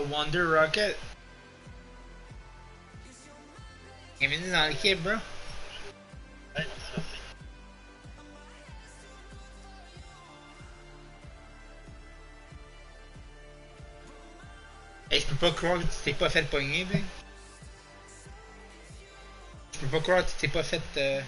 The Wonder Rocket. Bienvenue dans l'équipe, bro. Hey, je peux pas croire que tu t'es pas fait pogner, ben. Je peux pas croire que tu t'es pas fait. Euh...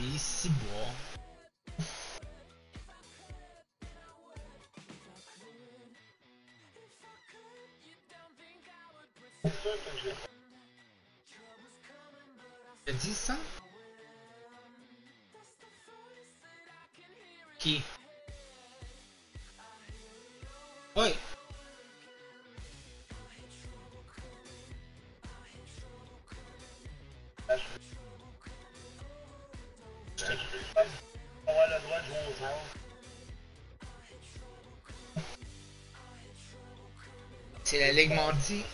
Ah, C'est la Ligue Mardi.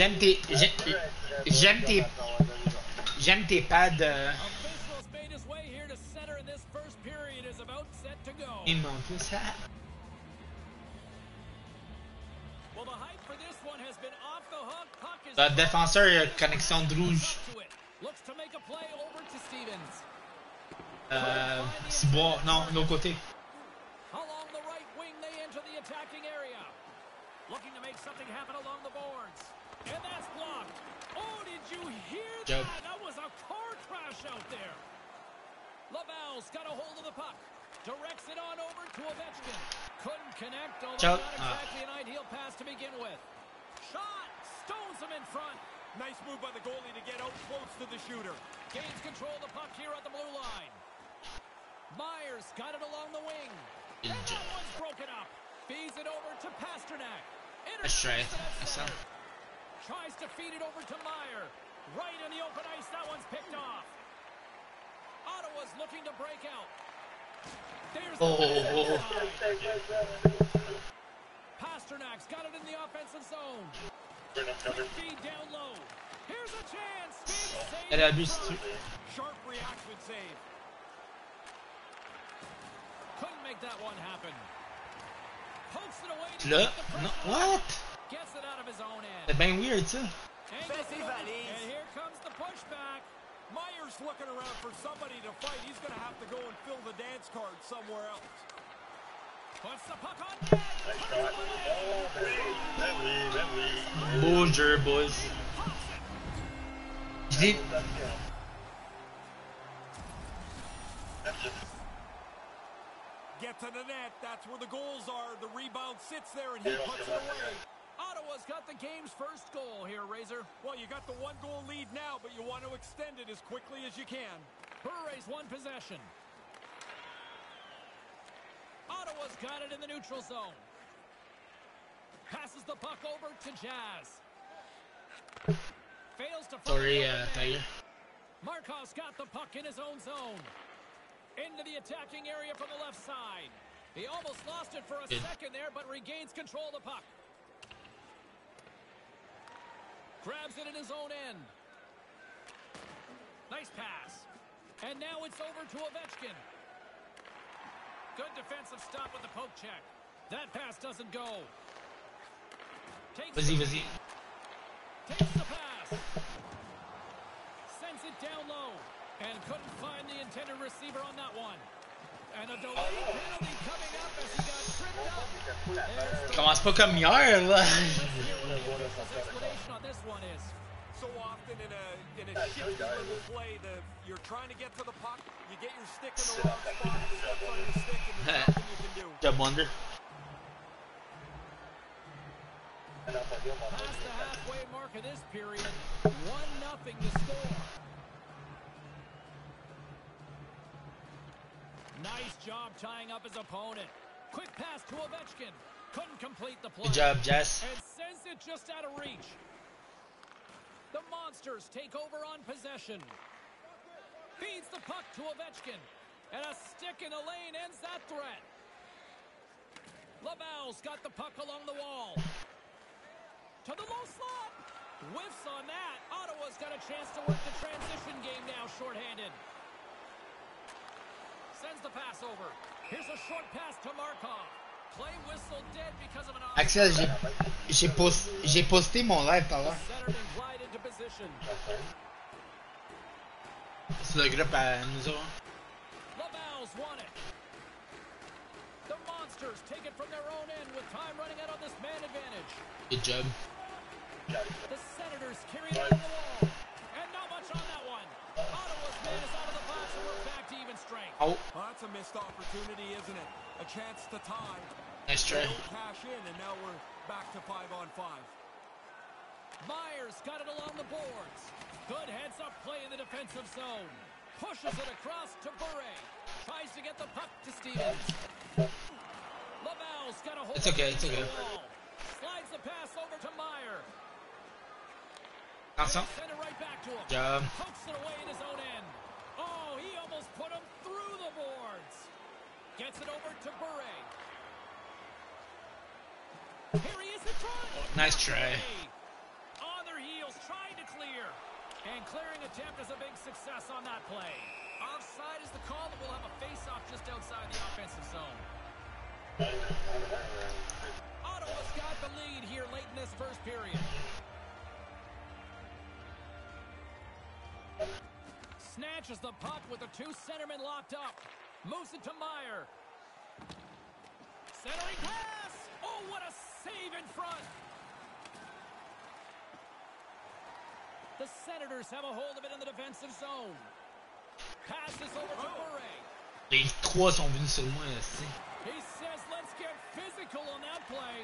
J'aime tes. J'aime tes. J'aime tes pads. Euh... Il manque ça. Le défenseur a connexion de rouge. Euh. Bon, non, l'autre côté. Make something happen along the boards. And that's blocked. Oh, did you hear Job. that? That was a car crash out there. Laval's got a hold of the puck. Directs it on over to Ovechkin. Couldn't connect, although Job. not Ah. exactly an ideal pass to begin with. Shot! Stones him in front. Nice move by the goalie to get out close to the shooter. Gains control of the puck here at the blue line. Myers got it along the wing. And that one's broken up. Feeds it over to Pasternak. That's right. Intercepts it at That's. Tries to feed it over to Meyer. Right in the open ice. That one's picked off. Ottawa's looking to break out. There's the Oh. Pasternak's got it in the offensive zone. Feed down low. Here's a chance. Save. Elle tu- Sharp reaction save. Couldn't make that one happen. Pokes it away. to Là. keep the pressure Non. on. What? Gets it out of his own C'est end. bien weird, ça. Angles ses it And here comes the pushback. Myers looking around for somebody to fight. He's going to have to go and fill the dance card somewhere else. Puts the puck on net. Nice shot. Oh, ben oui, ben oui, ben oui. Beau jeu, boys. Je dis. That's it. Get to the net. That's where the goals are. The rebound sits there and he puts it away. Ottawa's got the game's first goal here, Razor. Well, you got the one goal lead now, but you want to extend it as quickly as you can. Hurray's one possession. Ottawa's got it in the neutral zone. Passes the puck over to Jazz. Fails to find Sorry, the uh, open Tiger. Markov's got the puck in his own zone. Into the attacking area from the left side. He almost lost it for a Good. second there, but regains control of the puck. Grabs it in his own end. Nice pass. And now it's over to Ovechkin. Good defensive stop with the poke check. That pass doesn't go. Takes, Vas-y, vas-y. takes the pass. Sends it down low. And couldn't find the intended receiver on that one. And a delayed penalty coming up as he got tripped up. There's the Commence pas comme là. explanation on this one is. So often in a in a shifty little play, the you're trying to get to the puck, you get your stick in the wrong spot, it steps on your stick, and there's nothing you can do. Job wonder. Past the halfway mark of this period, 1 nothing to score. Nice job tying up his opponent. Quick pass to Ovechkin. Couldn't complete the play. Good job, Jess. And sends it just out of reach. The Monsters take over on possession. Feeds the puck to Ovechkin. And a stick in the lane ends that threat. Laval's got the puck along the wall. To the low slot. Whiffs on that. Ottawa's got a chance to work the transition game now shorthanded. Sends the pass over. Here's a short pass to Markov. Play whistle dead because of an Axel, j'ai j'ai pos- j'ai posté mon live par là. Centered and glide into position. Sur le groupe eh, à nous autres. Laval's won it. The Monsters take it from their own end with time running out on this man advantage. Good job. The Senators carry it along the wall. And not much on that one. Ottawa's man is out of the box and we're back to even strength. Oh, Well, that's a missed opportunity, isn't it? A chance to tie. nice try. cash in, and now we're back to five on five. Myers got it along the boards. Good heads-up play in the defensive zone. Pushes it across to Bure. Tries to get the puck to Stevens. Laval's got a hold It's okay, it's okay. wall. Slides the pass over to Meyer. Attention. Send it right back to him. Job. Pokes it away in his own end. Oh, he almost put him through the boards. Gets it over to Bure. Here he is in front. Oh, nice try. On their heels, trying to clear. And clearing attempt is a big success on that play. Offside is the call that will have a face-off just outside the offensive zone. Ottawa's got the lead here late in this first period. Snatches the puck with the two centermen locked up. Moves it to Meyer. Centering pass! Oh, what a save in front! The Senators have a hold of it in the defensive zone. Passes over to oh. Bure. Les trois sont venus sur moi, aussi. He says, let's get physical on that play.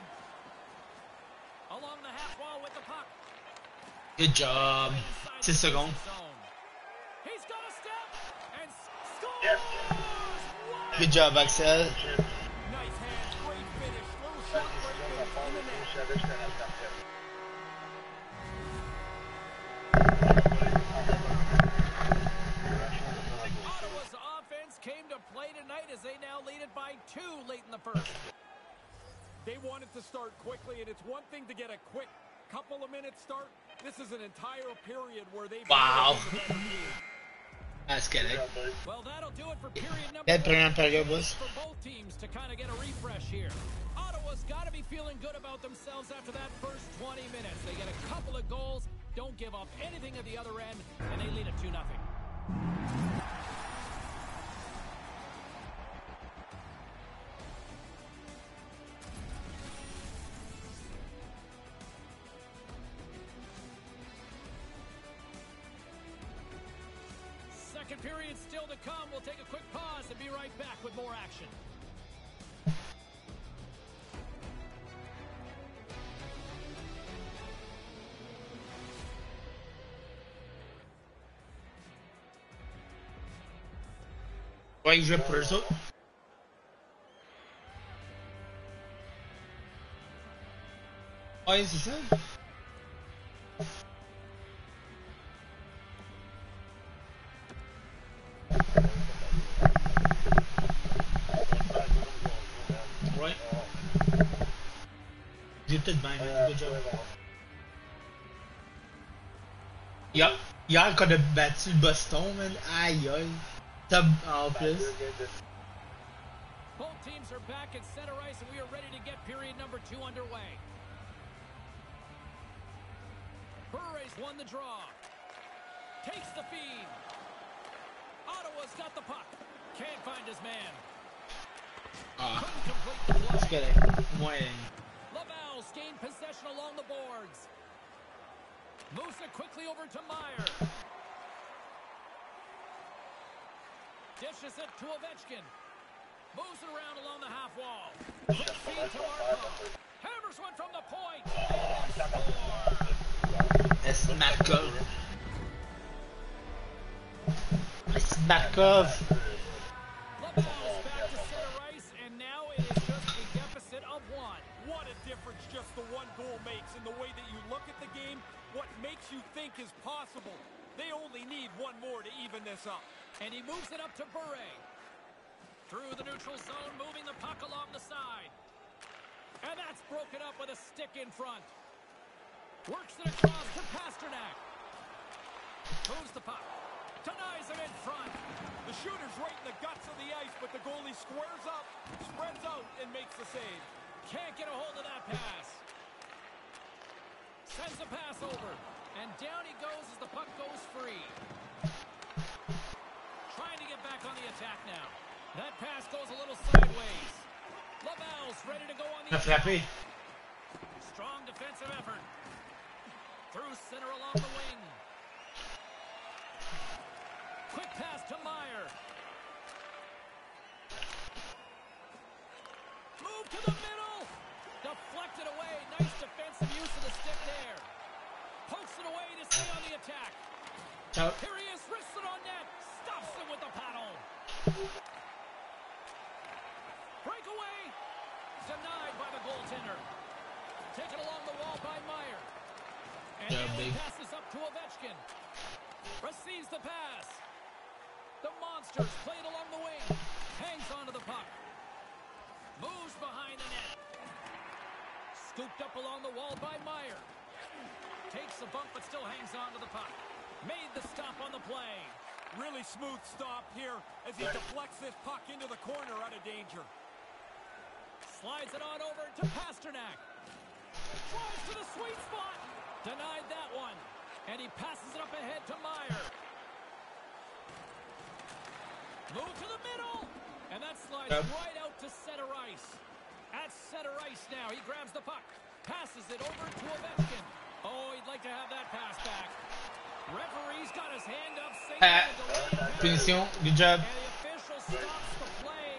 Along the half wall with the puck. Good job. Inside 6 secondes. Play tonight as they now lead it by two late in the first. They wanted to start quickly, and it's one thing to get a quick couple of minutes start. This is an entire period where they've Wow. been the better team. Ah, c'est correct. Well, that'll do it for period number Belle one. première période, boys. For both teams to kind of get a refresh here. Ottawa's got to be feeling good about themselves after that first 20 minutes. They get a couple of goals, don't give up anything at the other end, and they lead it 2 nothing. Come. We'll take a quick pause and be right back with more action. Ouais, ils jouaient pour eux autres. Ouais, J'ai peut-être bien, mais good job. Yup. Hier qu'on a battu Boston, man. Aïe aïe. Top en plus. Both teams are back at center ice, and we are ready to get period number two underway. Burray's won the draw. Takes the feed. Ottawa's got the puck. Can't find his man. Ah, Couldn't complete the play. c'est Laval's gained possession along the boards. Moves it quickly over to Meyer. Dishes it to Ovechkin. Moves it around along the half wall. Quick feed to Markov. Hammers one from the point. Est Markov. Est Markov. Laval's back to center ice, and now it is just a deficit of one. What a difference just the one goal makes in the way that you the game, what makes you think is possible. They only need one more to even this up. And he moves it up to Bure. Through the neutral zone, moving the puck along the side. And that's broken up with a stick in front. Works it across to Pasternak. Moves the puck. Denies him in front. The shooter's right in the guts of the ice, but the goalie squares up, spreads out, and makes the save. Can't get a hold of that pass. Sends a pass over. And down he goes as the puck goes free. Trying to get back on the attack now. That pass goes a little sideways. Laval's ready to go on the a. Strong defensive effort. Through center along the wing. Quick pass to Meyer. Move to the middle. Deflected away. Nice defensive use of the stick there. Pokes it away to stay on the attack. Ciao. Here he is, wrists it on net. Stops him with the paddle. Breakaway. Denied by the goaltender. Taken along the wall by Meyer. And Yeah, he passes up to Ovechkin. Receives the pass. The Monsters played along the wing. Hangs onto the puck. Moves behind the net. Scooped up along the wall by Meyer. Takes the bump but still hangs on to the puck. Made the stop on the play. Really smooth stop here as he deflects this puck into the corner out of danger. Slides it on over to Pasternak. Tries to the sweet spot. Denied that one. And he passes it up ahead to Meyer. Move to the middle. And that slides right out to center ice. At center ice now. He grabs the puck. Passes it over to Ovechkin. Oh, he'd like to have that pass back. Referee's got his hand up. Uh, Punition. Good job. and the official stops the play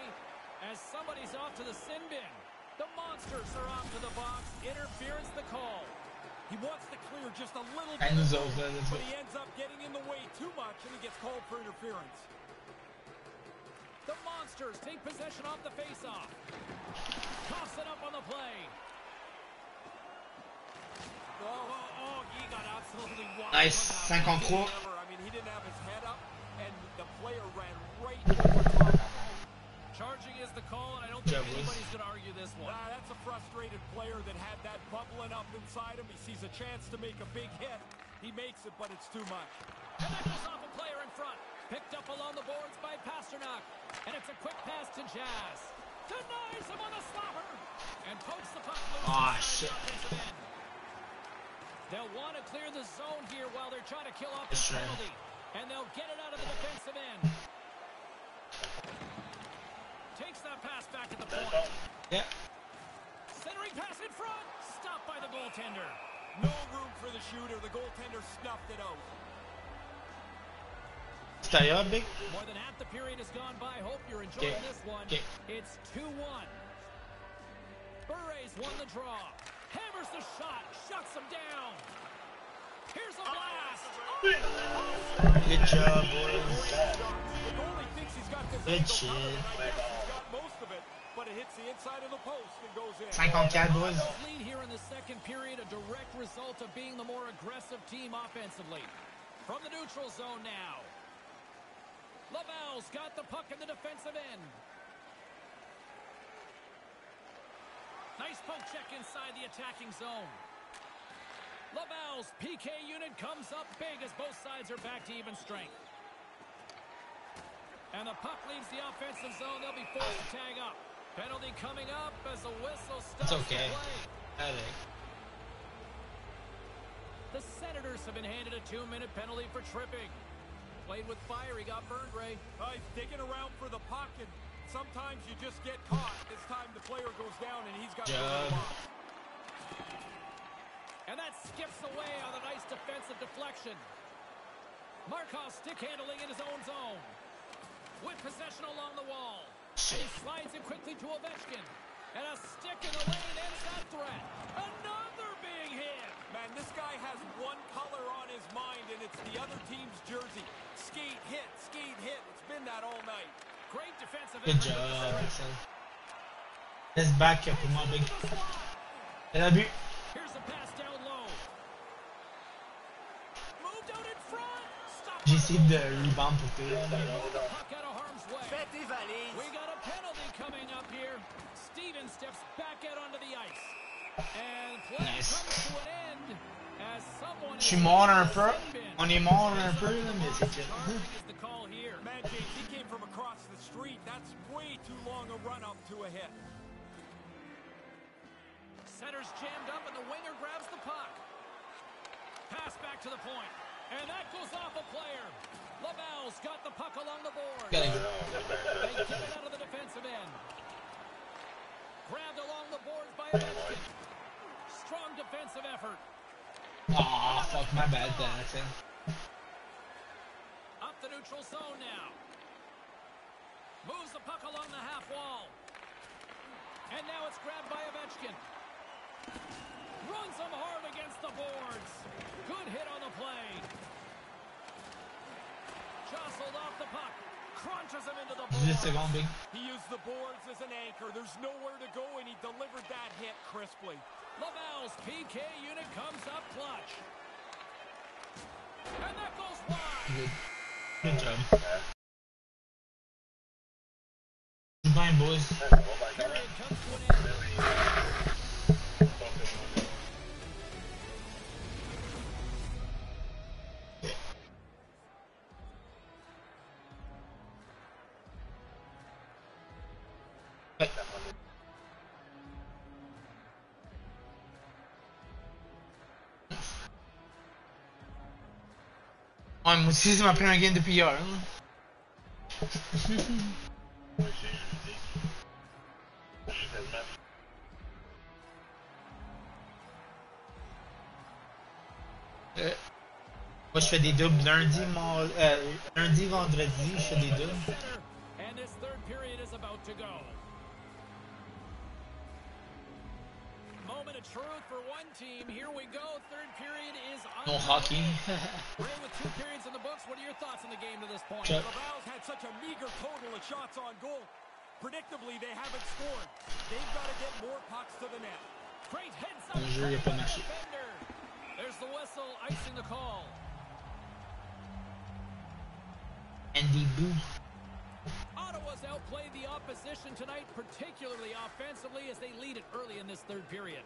as somebody's off to the sin bin. The Monsters are off to the box. Interference the call. He wants to clear just a little bit, nous autres, là, but he ends up getting in the way too much and he gets called for interference. The Monsters take possession off the faceoff. Toss it up on the play. Oh, oh, oh, he got absolutely wide. Nice. from that 5 en 3. Remember, I mean, he didn't have his head up, and the player ran right over top. Charging is the call, and I don't think Yeah, anybody's going to argue this one. Ah, that's a frustrated player that had that bubbling up inside him. He sees a chance to make a big hit. He makes it, but it's too much. And that goes off a player in front. Picked up along the boards by Pasternak. And it's a quick pass to Jazz. Denies him on the slapper. And pokes the puck loose Aw, inside shit. the offensive end. They'll want to clear the zone here while they're trying to kill off the Yes, sir. penalty. And they'll get it out of the defensive end. Takes that pass back at the point. Yeah. Centering pass in front. Stopped by the goaltender. No room for the shooter. The goaltender snuffed it out. C'est ailleurs, Big. More than half the period has gone by. Hope you're enjoying Okay. this one. Okay. It's 2-1. Burray's won the draw. Hammers the shot. Shuts him down. Here's a blast. Good job, boys. The goalie thinks he's got this Good shit. covered, and I guess he's got most of it, but it hits the inside of the post and goes in. 54, boys. Lead here in the second period, a direct result of being the more aggressive team offensively. From the neutral zone now. Laval's got the puck in the defensive end. Nice poke check inside the attacking zone. Laval's PK unit comes up big as both sides are back to even strength. And the puck leaves the offensive zone. They'll be forced to tag up. Penalty coming up as the whistle stops It's okay. the play. Correct. The Senators have been handed a two-minute penalty for tripping. Played with fire. He got burned, Ray. Uh, he's digging around for the puck, and sometimes you just get caught. This time the player goes down, and he's got to Job. go off. And that skips away on a nice defensive deflection. Markov stick handling in his own zone. With possession along the wall. He slides it quickly to Ovechkin. And a stick in the lane ends that threat. Another big hit. Man, this guy has one color on his mind, and it's the other team's jersey. Skate, hit, skate, hit. It's been that all night. Great defensive Good job, Axel. Let's back up pour moi, big. Elle a bu. Here's a pass down low. Moved out in front. Stop. J'ai essayé de rebound pour toi. Puck out of harm's way. Fais tes valises. We got a penalty coming up here. Steven steps back out onto the ice. And play Nice. comes to an end as someone Je suis is mort the peu. sin bin. On est mort un peu, là, mais c'est chill. Charging is the call here. Man, James, he came from across the street. That's way too long a run up to a hit. Center's jammed up and the winger grabs the puck. Pass back to the point. And that goes off a player. Laval's got the puck along the board. Gotta. They get it out of the defensive end. Grabbed along the boards by Ovechkin. Strong defensive effort. Aw, fuck, my bad, then, Up the neutral zone now. Moves the puck along the half wall. And now it's grabbed by Ovechkin. Runs him hard against the boards. Good hit on the play. Jostled off the puck. Crunches him into the 18 boards. secondes, big. He used the boards as an anchor. There's nowhere to go, and he delivered that hit crisply. Laval's PK unit comes up clutch. And that goes wide. Good. Good job. Good game, boys. Ouais, moi aussi, c'est ma première game depuis hier. hein. Moi aussi, je le dis. Je suis tellement. Euh, moi, je fais des doubles lundi, mar- euh, lundi, vendredi, je fais des doubles. Center, and this third period is about to go. Moment of truth for one team. Here we go. Third period is No hockey. With two periods in the books, what are your thoughts on the game to this point? Check. Laval's had such a meager total of shots on goal. Predictably, they haven't scored. They've got to get more pucks to the net. Great heads up. Le jeu, il a pas marché. defender. There's the whistle, icing the call. Andy Boo. Ottawa's outplayed the opposition tonight, particularly offensively, as they lead it early in this third period.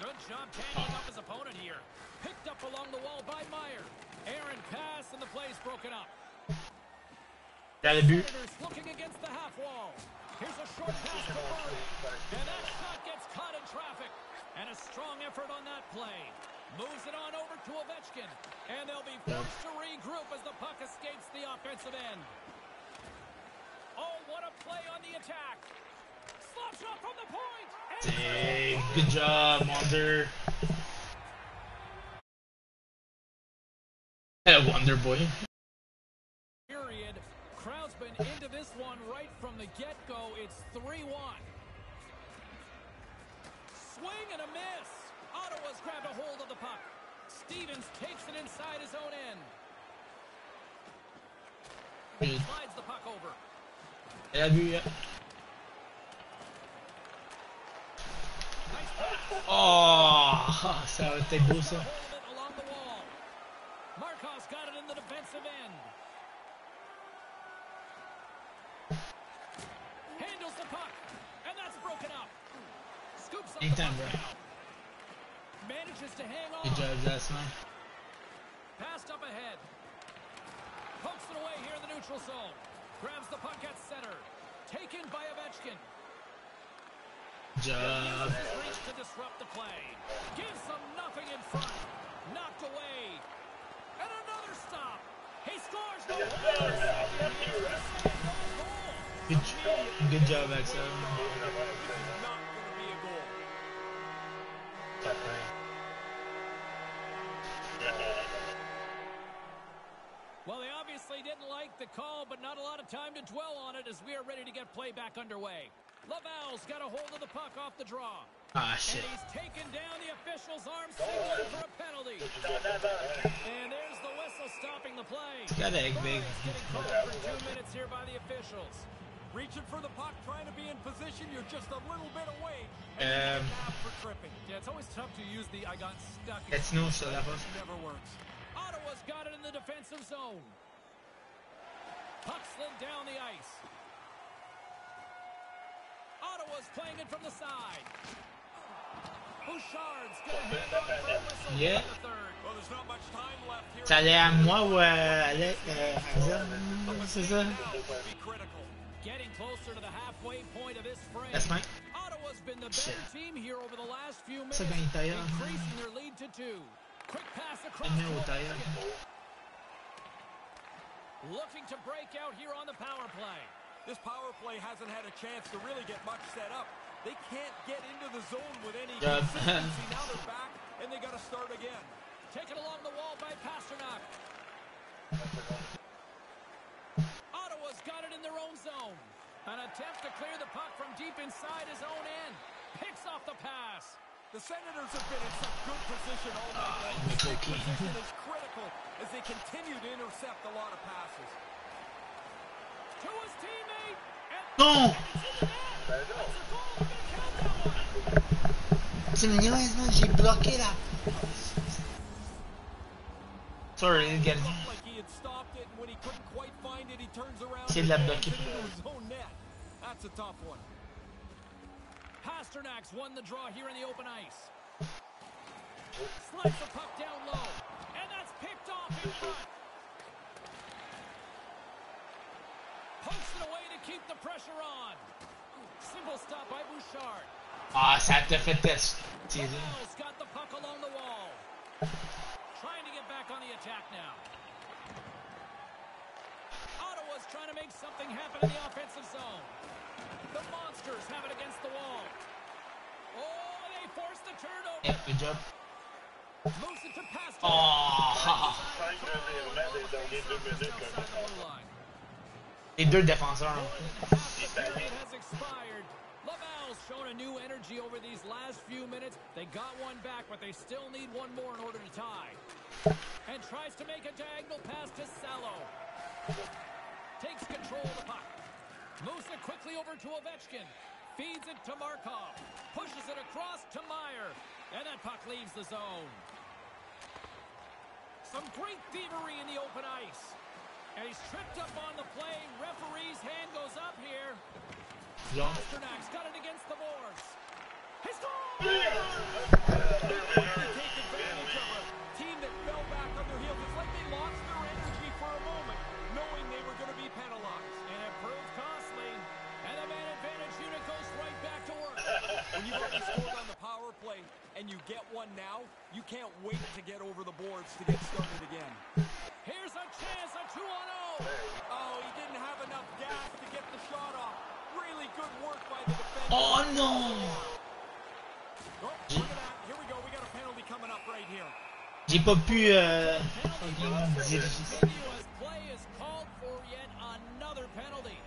Good job tangling up his opponent here. Picked up along the wall by Meyer. Aaron pass, and the play's broken up. Dans le but. Looking against the half wall. Here's a short pass to Murray. And that shot gets caught in traffic. And a strong effort on that play. Moves it on over to Ovechkin. And they'll be forced to regroup as the puck escapes the offensive end. Oh, what a play on the attack. Slap shot from the point. And Hey, good job, Wonder. Uh, Wonder Boy. period. Crowd's been into this one right from the get-go. It's 3-1. Swing and a miss. Ottawa's grabbed a hold of the puck. Stevens takes it inside his own end. Good. Slides the puck over. Vu. yeah. Nice pass. Oh, ça aurait été beau ça. Hold it along the wall. Markov's got it in the defensive end. Handles the puck. And that's broken Scoops up the Anytime, puck bro. Manages to hang on. Good job, Jasmine. Passed up ahead. Pokes it away here in the neutral zone. Grabs the puck at center. Taken by Ovechkin. Job. To disrupt the play. Gives them nothing in front. Knocked away. And another stop. He scores the. Good, good job, goal. Well, they obviously didn't like the call, but not a lot of time to dwell on it as we are ready to get play back underway. Laval's got a hold of the puck off the draw. Ah, And shit. he's taken down the official's arm, signaling for a penalty. And there's the whistle stopping the play. Got egg big. Getting called for two minutes here by the officials. Reaching for the puck, trying to be in position. You're just a little bit away. Um, And you for tripping. Yeah, it's always tough to use the I got stuck. It's no, so that was. Never works. Ottawa's got it in the defensive zone. Puck slid down the ice. Ottawa's playing it from the side. Bouchard's gonna hang on for a whistle Yeah. in the third. Well, there's not much time left here. Ça allait à moi ou à Alex, euh, Axel? C'est ça? Be critical. Getting closer to the halfway point of this frame. That's mine. Ottawa's been the better team here over the last few minutes, Ça, quand il est ailleurs. increasing their lead to two. Quick pass across Il au tailleur. Looking to break out here on the power play. This power play hasn't had a chance to really get much set up. They can't get into the zone with any consistency. now they're back, and they got to start again. Taken along the wall by Pasternak. Ottawa's got it in their own zone. An attempt to clear the puck from deep inside his own end. Picks off the pass. The Senators have been in such good position all night oh, This okay. position is critical as they continue to intercept a lot of passes. To his teammate. And Non! it's in the net. That's a goal. They're gonna count that one. Tu me man, j'ai bloqué la. Sorry, le gardien. Looked like he had stopped it, and when he couldn't quite find it, he turns around C'est de la bloquer. it into his own net. That's a tough one. Pasternak's won the draw here in the open ice. Slides the puck down low. And that's picked off in front. Pokes it away to keep the pressure on. Simple stop by Bouchard. Ah, ça te fait test. tirer. Laval's got the puck along the wall. Trying to get back on the attack now. Ottawa's trying to make something happen in the offensive zone. The Monsters have it against the wall. Oh, they force the turnover. Yeah, good job. Moves it to Pasternak. Oh, les deux défenseurs. Shown a new energy over these last few minutes. They got one back, but they still need one more in order to tie. And tries to make a diagonal pass to Salo. Takes control of the puck. Moves it quickly over to Ovechkin. Feeds it to Markov. Pushes it across to Meyer. And that puck leaves the zone. Some great thievery in the open ice. And he's tripped up on the play. Referee's hand goes up here. Genre. Pasternak's got it against the boards. He scores! They take advantage of a team that fell back on their heels. It's like they lost their energy for a moment, knowing they were going to be penalized. And it proved costly. And the man advantage unit goes right back to work. When you've already scored on the power play and you get one now, you can't wait to get over the boards to get started again. Here's a chance, a 2 on 0. Oh, he didn't have enough gas to get the shot off. Really good work by the defense. Oh non! Oh, look at that. Here we go. We got a penalty coming up right here. J'ai pas pu euh, Penalty dire. continue as play is called for yet another penalty.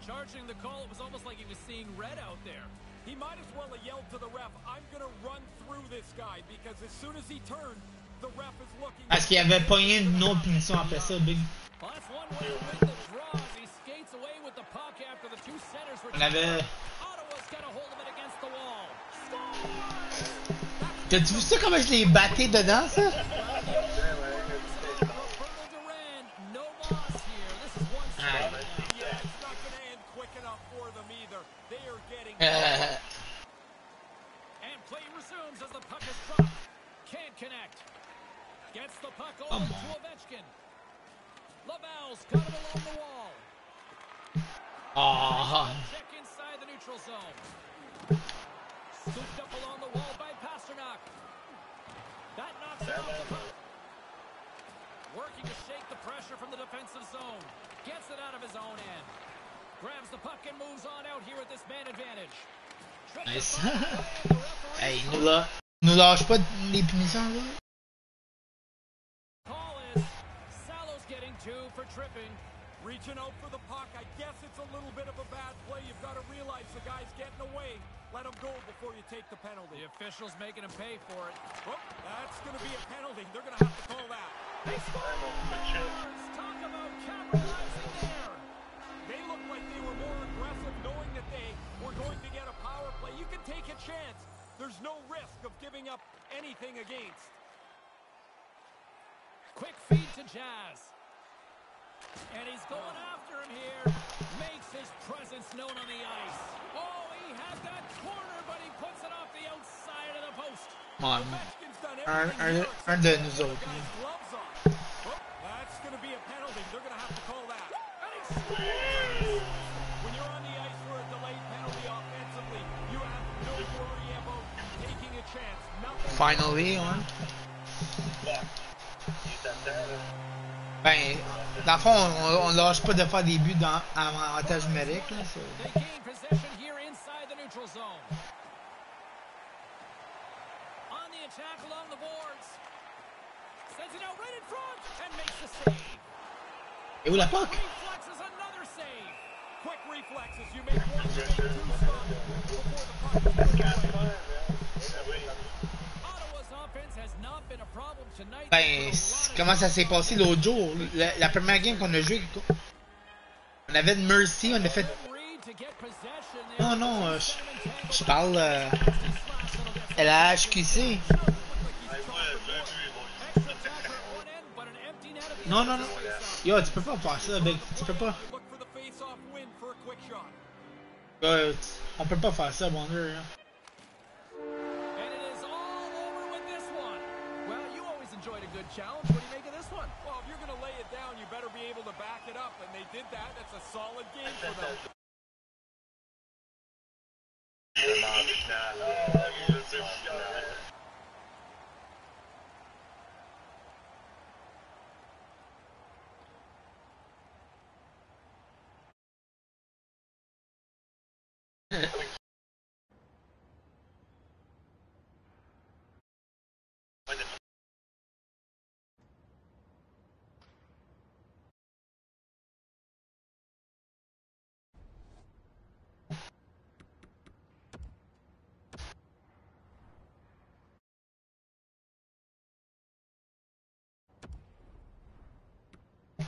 Charging the call, it was almost like he was seeing red out there. He might as well have yelled to the ref, I'm going to run through this guy because as soon as he turned, the ref is looking. Parce qu'il avait pogné une autre punition après ça, Big. Well, that's one way to win the draw as he skates away with the puck after the two centers were On avait. Ottawa's got a hold of it against the wall. T'as-tu vu ça comment je l'ai batté dedans, ça? Roberto Duran, no loss here. This is one Aye. Yeah, it's not going to end quick enough for them either. They are getting. Euh, zooms as the puck is dropped. Can't connect. Gets the puck over to. Ovechkin. Laval's got it along the wall. Ah, Check inside the neutral zone. Scooped up along the wall by Pasternak. That knocks it off the puck. Working to shake the pressure from the defensive zone. Gets it out of his own end. Grabs the puck and moves on out here with this man advantage. Nice. the puck away, and the referee hey, nous, la... nous lâche pas les punitions, là. Call is Salo's getting two for tripping. Reaching out for the puck. I guess it's a little bit of a bad play. You've got to realize the guy's getting away. Let him go before you take the penalty. The official's making him pay for it. Oh, that's going to be a penalty. They're going to have to call that. He scores! Talk about capitalizing there. They looked like they were more aggressive knowing that they were going to get a power play. You can take a chance. There's no risk of giving up anything against. Quick feed to Jazz. And he's going after him here. Makes his presence known on the ice. Oh, he had that corner, but he puts it off the outside of the post. Come on. Ovechkin's done Un, everything un, here un except de put nous the autres. guy's gloves on. Oh, that's going to be a penalty. They're going to have to call that. Finally, ouais. Ben, dans fond, on, lâche pas de faire des buts dans en avantage numérique, là. c'est- They gain possession Ben, comment ça s'est passé l'autre jour? La, la première game qu'on a joué, on avait de Mercy, on a fait... Non, non, euh, je, je parle euh, la HQC. Non, non, non. Yo, tu peux pas faire ça, Big. Tu peux pas. Tu- on peut pas faire ça, Wonder. là. Enjoyed a good challenge. What do you make of this one? Well, if you're going to lay it down, you better be able to back it up, and they did that. That's a solid game for them.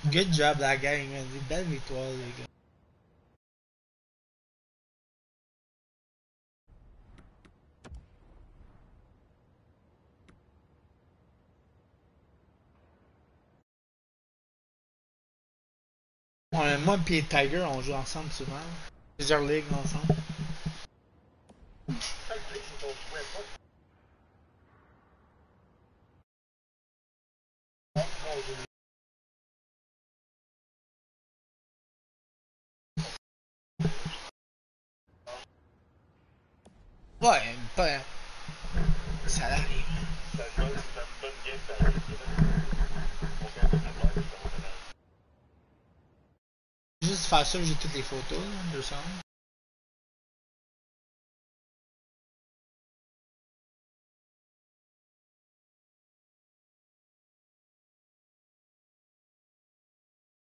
Good job, la gang. belles victoires, les gars. Moi et Tiger, on joue ensemble souvent. Plusieurs ligues ensemble. Ouais, pas. Ça arrive. Juste faire ça, j'ai toutes les photos, là, 200.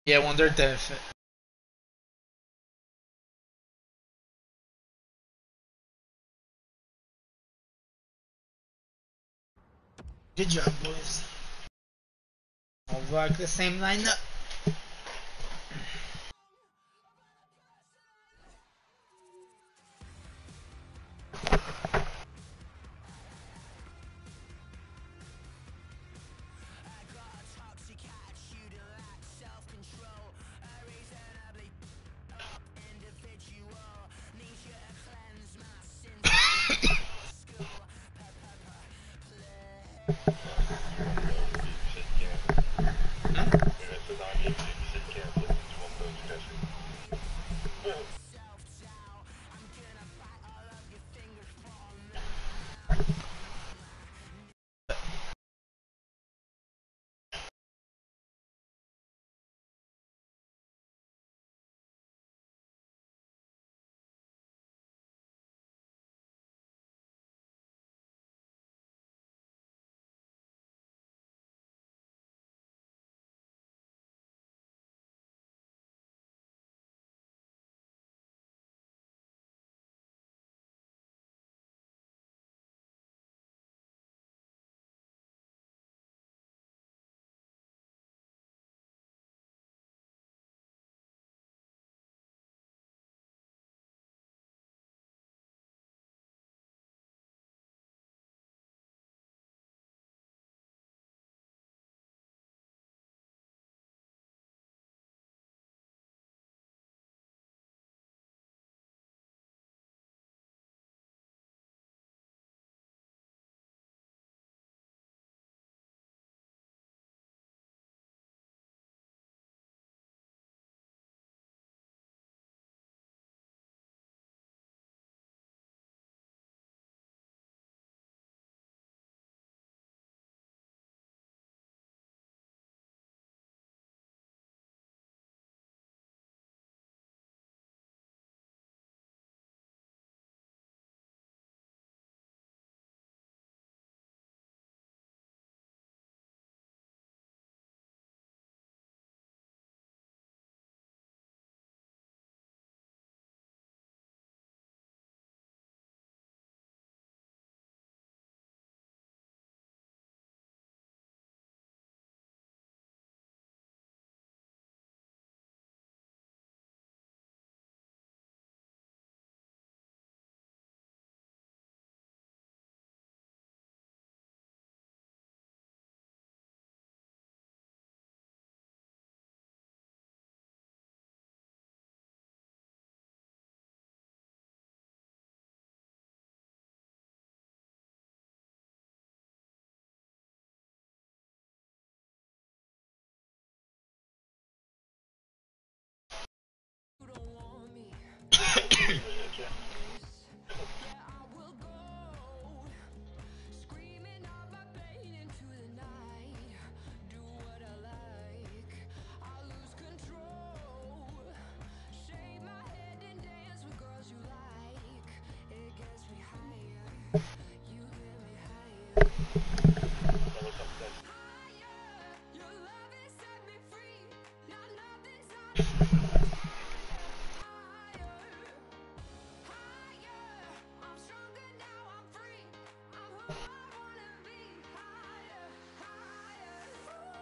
Yeah, Wonder t'as fait. Good job, boys. Va avec le same line-up. Спасибо.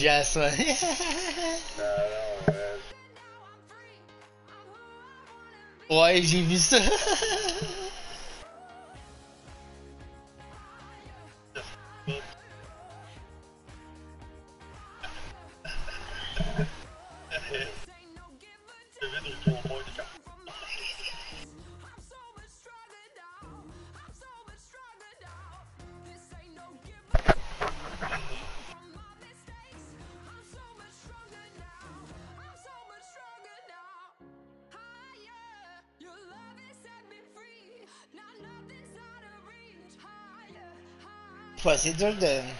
Jess one. Why did you be so? fark ediyor.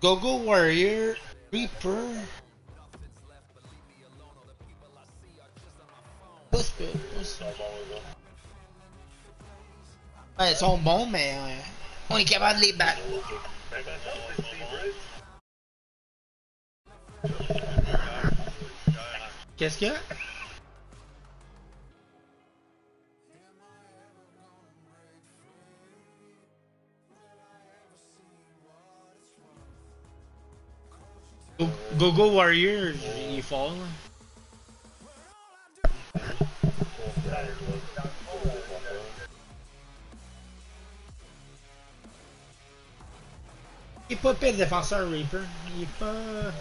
Gogo Warrior, Reaper. What's good? What's good? Ouais, ils sont bons, mais euh, on est capable de les battre. Qu'est-ce que? Go Go Warrior, you fall. Il est pas pire défenseur Reaper. Il est pas.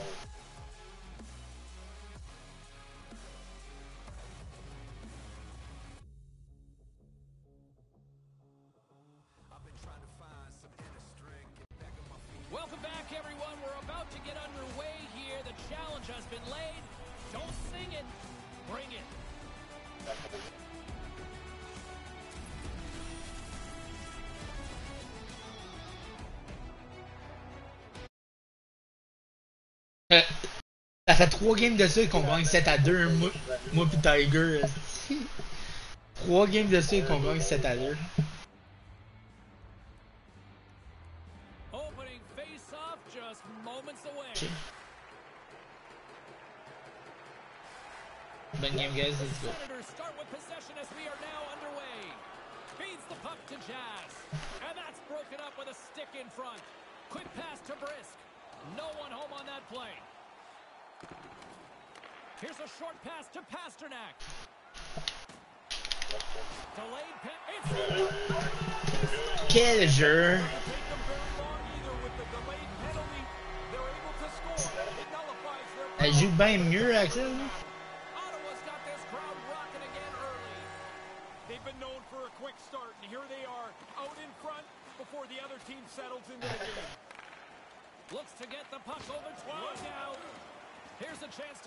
trois games de suite qu'on gagne 7 à 2, hein. moi, pis Tiger. Euh, trois games de suite qu'on gagne 7 à 2.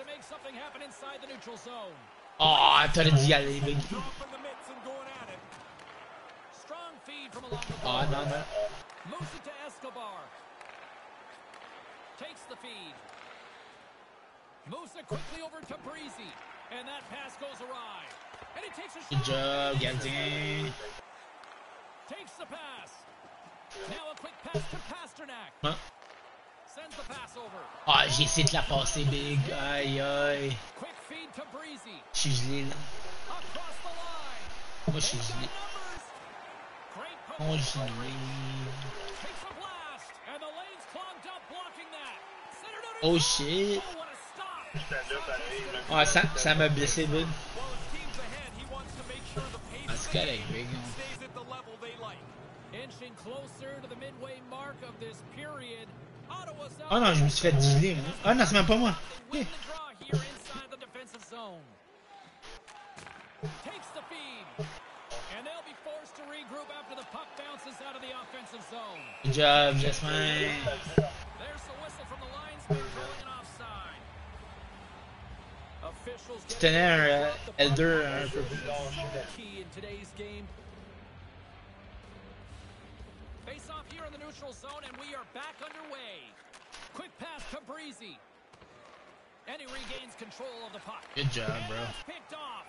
To make something happen inside the neutral zone. Oh, I thought y aller, big. Dropping the mitts and going at it. Strong feed from along the Oh, non. Moves it to Escobar. Takes the feed. Moves it quickly over to Breezy. And that pass goes awry. And he takes a Good job. Takes the pass. Now a quick pass to Pasternak. Hein? Ah, oh, j'ai essayé de la passer, Big. Aïe, aïe. Je suis gelé, là. Moi, je suis gelé. Mon gelé. Oh shit! Ouais, ça, ça m'a blessé, Big. Ah, c'est correct, Big. Hein. Inching closer the midway. Oh non, je me suis fait dealer. Oh non, c'est même pas moi. Good job, Jasmine. Je tenais un euh, L2 un peu plus large. In today's game. Face off here in the neutral zone, and we are back underway. Quick pass to Breezy. And he regains control of the puck. Good job, And bro. picked off.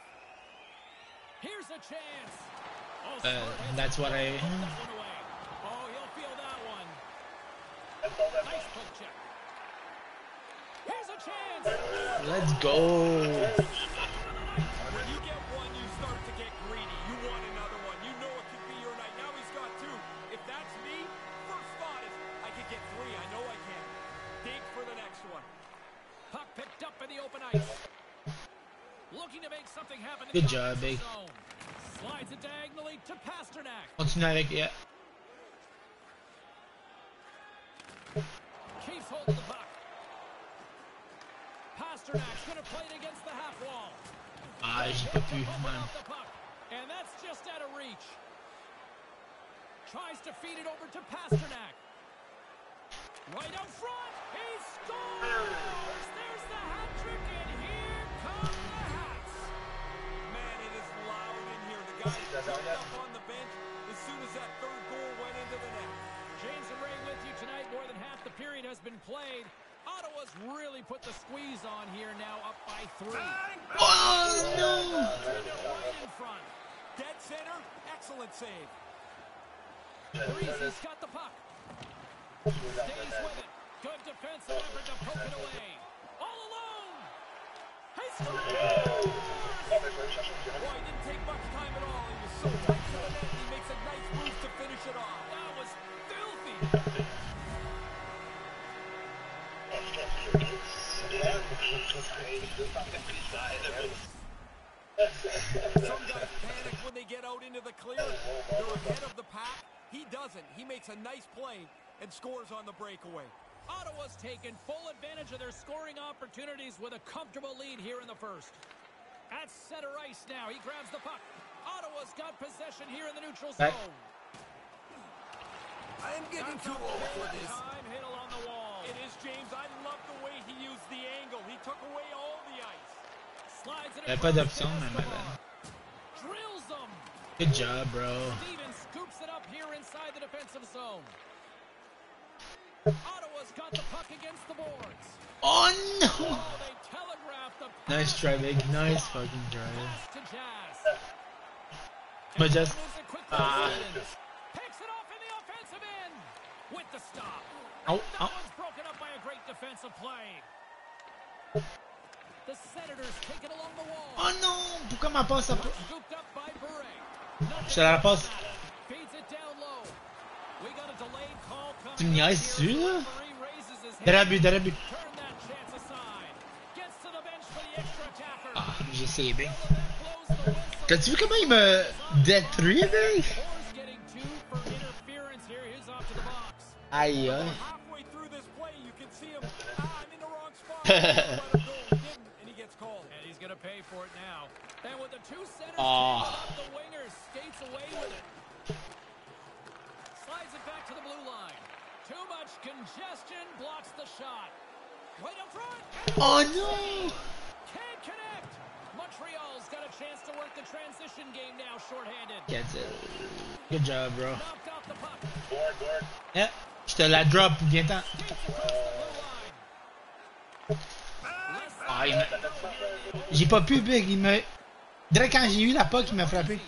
Here's a chance. Oh, Uh, that's what I- put that one away. Oh, he'll feel that one. That's all that Nice poke check. Here's a chance. Let's go. The open ice. Looking to make something happen. Good job, Big. Slides it diagonally to Pasternak. Avec. Yeah. Keeps hold of the puck. Pasternak's to play it against the half wall. Ah, j'ai pas pu, man. off the puck. And that's just out of reach. Tries to feed it over to Pasternak. Right out front. He scores! There's the hat the bench as soon as that third goal went into the net. James and Ray with you tonight. More than half the period has been played. Ottawa's really put the squeeze on here now, up by three. Oh, no. Right in front. Dead center, excellent save. Breezy's got the puck. Stays with it. Good defensive effort to poke it away. He doesn't. He makes a nice play and scores on the breakaway. Ottawa's taken full advantage of their scoring opportunities with a comfortable lead here in the first. At center ice now, he grabs the puck. Ottawa's got possession here in the neutral zone. I am getting That's too old for this. time hit along the wall. It is James. I love the way he used the angle. He took away all the ice. Slides it Y'avait pas across d'option, to mais ma Escobar. bad. Drills them. Good job, bro. Stevens scoops it up here inside the defensive zone. Ottawa's got the puck against the boards. Oh, no. Oh, they telegraphed the Nice try, big. Nice fucking try. pass to Jazz. But just. Moves it quickly to Ah. Picks it off in the offensive end. With the stop. Oh, That oh. one's broken up by a great defensive play. The Senators take it along the wall. Oh non! Pourquoi ma passe a pas. Scooped up by Bure. Je te la passe. Feeds it down low. We got a delayed call coming. Tu me niaises-tu, here. là? Referee raises his hand. Derrière le but, derrière le but. Turn that chance aside. Gets to the bench for the extra attacker. Ah, j'ai essayé bien. Blows the whistle. T'as-tu vu comment il me détruit, mec? Moore's getting two for interference here. He's off to the box. Aïe, aïe. Halfway through this play, you can see him. I'm in the wrong spot. Let him go. He didn't, and he gets called. And he's going to pay for it now. And with the two centers, Oh. the wingers skates away with it. Slides it back to the blue line. Too much congestion blocks the shot. Right up front. Oh non! Can't connect. Montreal's got a chance to work the transition game now, shorthanded. Gets it. Good job, bro. Knocked off the puck. Board, board. Yeah, je te la drop, viens ten Skates across the blue line. Less than Ah, il m'a- J'ai pas pu, Big, il me... Direct quand j'ai eu la puck, il m'a frappé.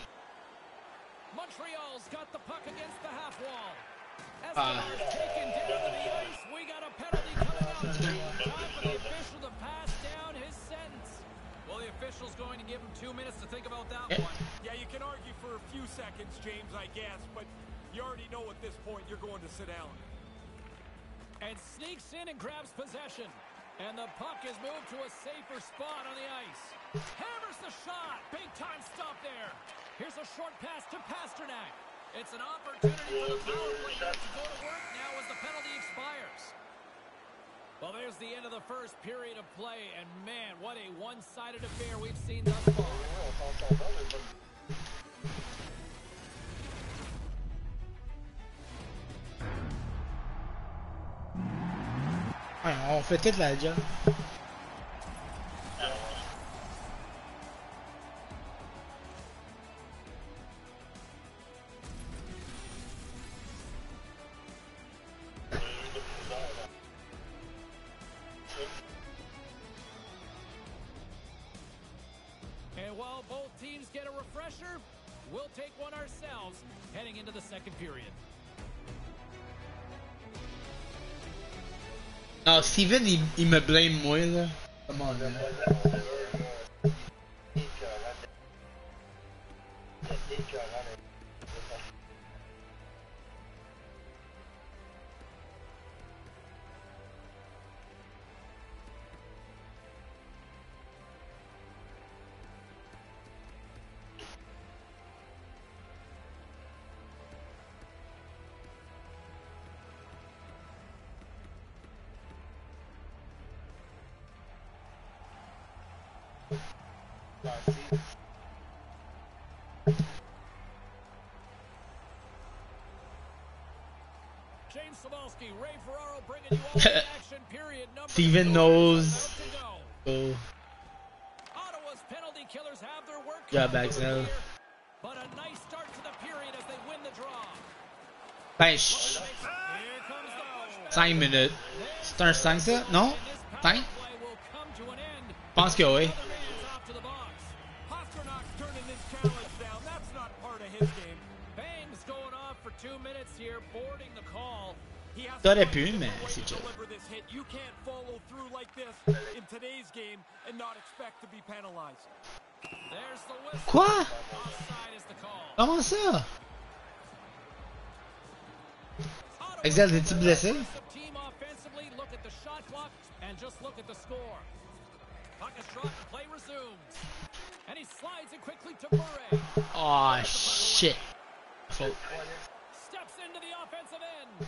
Montreal's two minutes to think about that Yeah. one. Yeah, you can argue for a few seconds, James, I guess, but you already know at this point you're going to sit down. And sneaks in and grabs possession. And the puck is moved to a safer spot on the ice. Hammers the shot. Big time stop there. Here's a short pass to Pasternak. It's an opportunity for the power play to go to work now as the penalty expires. Well, there's the end of the first period of play, and man, what a one-sided affair we've seen thus far. Ouais, on fait toute la job. Into the second period. Non, Steven, il, il me blame moi, là. Come on, Steven two. knows. About to go. Oh, Ottawa's penalty killers have their work Yeah, cut out Baxel. here, But a nice start to the period as they win the draw. ben, chut, Here comes the pushback. 5 minutes. C'est un 5 ça? Non? 5? power play will come to an end. Je pense que oui. Is dropped. Play resumes. And he slides it quickly to Murray. Oh, shit. Steps into the offensive end.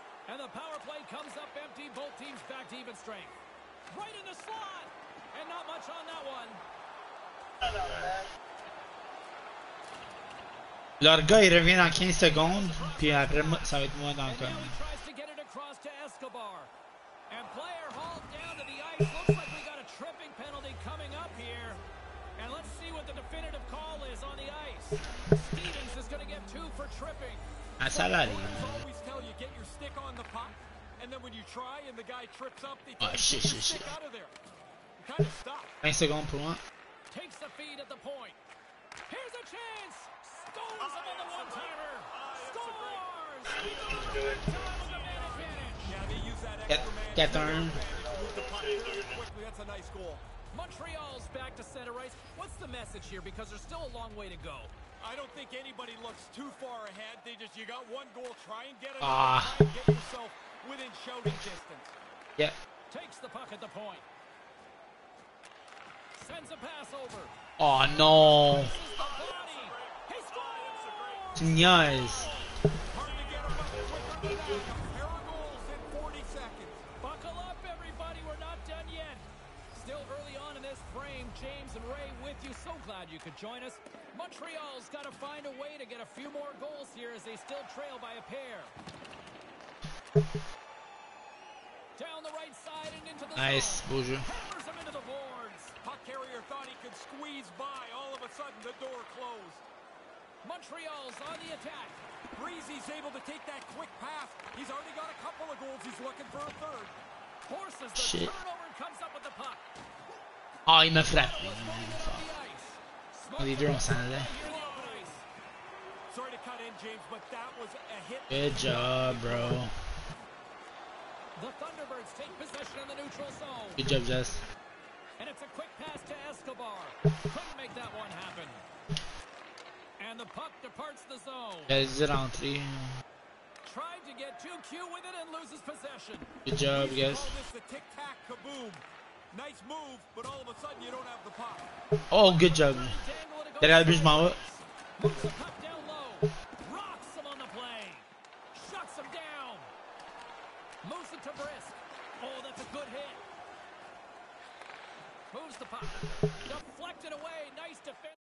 They're winning by a pile, and he hasn't had much to do. And the power play comes up empty. Both teams back to even strength. Right in the slot. And not much on that one. Leur gars, il revient dans 15 secondes, puis après, ça va être moi dans le coin. he tries to get it across to And player hauled down to the ice. Looks like we got a tripping penalty coming up here. And let's see what the definitive call is on the ice. Stevens is going to get two for tripping. Ah, Ah, you shit, get shit, shit. out of there. Kind of stop. 20 secondes pour moi. Takes the feed at the point. Here's a chance. Scores on the one-timer. Scores. Time with the. Yeah, they use that extra man. Move the puck very quickly. That's a nice goal. Montreal's back to center ice. What's the message here? Because there's still a long way to go. I don't think anybody looks too far ahead. They just you got one goal. Try and get it. Ah. Get yourself within shouting distance. Yeah. Takes the puck at the point. Sends a pass over. Oh no. Misses frame. James and Ray with you. So glad you could join us. Montreal's got to find a way to get a few more goals here as they still trail by a pair. Down the right side and into the Nice, zone. beau jeu. Hammers him into the boards. Puck carrier thought he could squeeze by. All of a sudden, the door closed. Montreal's on the attack. Breezy's able to take that quick pass. He's already got a couple of goals. He's looking for a third. Forces the Shit. turnover and comes up with the puck. Ah, il m'a frappé. Was rolling up the ice. Les deux, on s'en allait. Here in the open ice. Sorry to cut in, James, but that was a hit. Good job, bro. The Thunderbirds take possession in the neutral zone. Good job, Jess. And it's a quick pass to Escobar. Couldn't make that one happen. And the puck departs the zone. Dire rentrer. Tried to get too cute with it and loses possession. Good job, We used to guys. Call this the tic-tac kaboom. Nice move, but all of a sudden you don't have the puck. Oh, good job. Dangle it, it goes Derrière le but, je m'en vais. Moves the puck down low. Rocks him on the play. Shuts him down. Moves it to Brisk. Oh, that's a good hit. Moves the. Deflected away. Nice defense.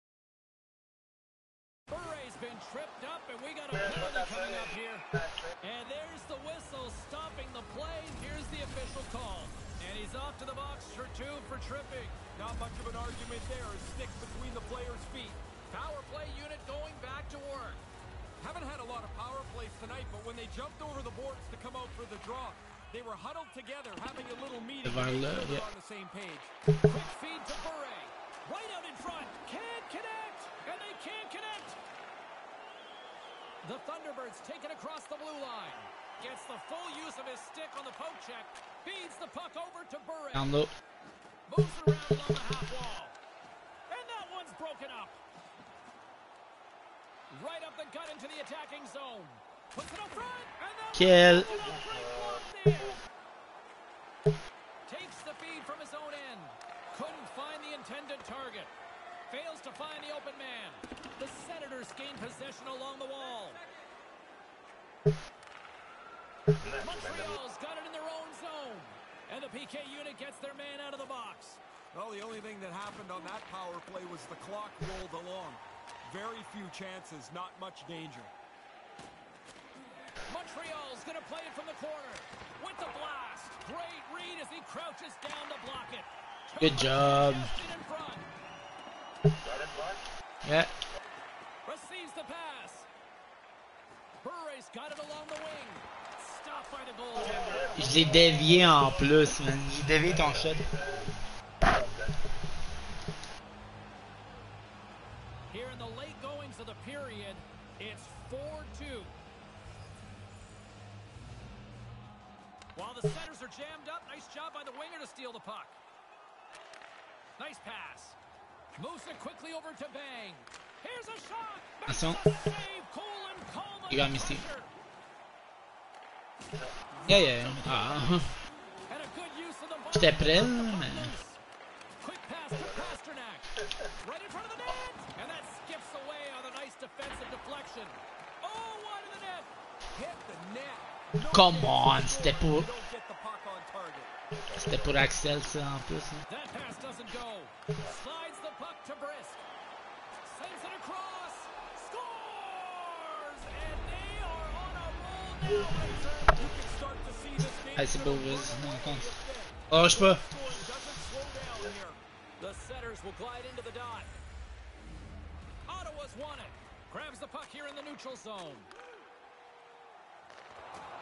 Bure's been tripped up, and we got a penalty coming up here. And there's the whistle stopping the play. Here's the official call. And he's off to the box for two for tripping. Not much of an argument there. A stick between the player's feet. Power play unit going back to work. Haven't had a lot of power plays tonight, but when they jumped over the boards to come out for the draw, they were huddled together, having a little meeting. Devant to make là, sure they're yeah. on the same page. Quick feed to Bure. Right out in front. Can't connect. And they can't connect. The Thunderbirds take it across the blue line. Gets the full use of his stick on the poke check. Feeds the puck over to Bure. Down low. Moves around along the half wall. And that one's broken up. Right up the gut into the attacking zone. Puts it up front. And that Kill. one's a great block there. Takes the feed from his own end. Couldn't find the intended target. Fails to find the open man. The Senators gain possession along the wall. Montreal's got it in their own zone. And the PK unit gets their man out of the box. Well, the only thing that happened on that power play was the clock rolled along. Very few chances, not much danger. Montreal's going to play it from the corner. With the blast. Great read as he crouches down to block it. Good job. In front. Yeah. Receives the pass. Bure's got it along the wing. Je l'ai dévié en plus, man. J'ai dévié ton shot. Here in the late goings of the period, it's 4-2. While the centers are jammed up, nice job by the winger to steal the puck. Nice pass. Moves it quickly over to Bang. Here's a shot. Makes Attention. the save. Cool Yeah, yeah. Ah. And a good use of the ball. J'étais prêt, là, mais... Quick pass to Pasternak. Right in front of the net. And that skips away on a nice defensive deflection. Oh, wide of the net. Hit the net. No Come on, pour Axel, ça, en plus. Slides the puck to Brisk. Sends it across. Scores! And they are on a roll now. You can start to see this game c'est beau, turn vas-y, pretty on quickly compte. at the end. Lâche pas. Scoring doesn't slow down here. The set setters will glide into the dot. Ottawa's won it. Grabs the puck here in the neutral zone.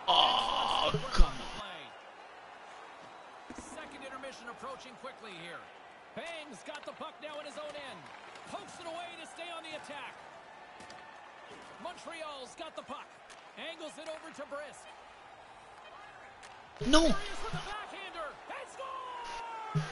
Oh, come on. Second intermission approaching quickly here. Bangs got the puck now in his own end. Pokes it away to stay on the attack. Montreal's got the puck. Angles it over to Brisk. No! The backhander. And scores!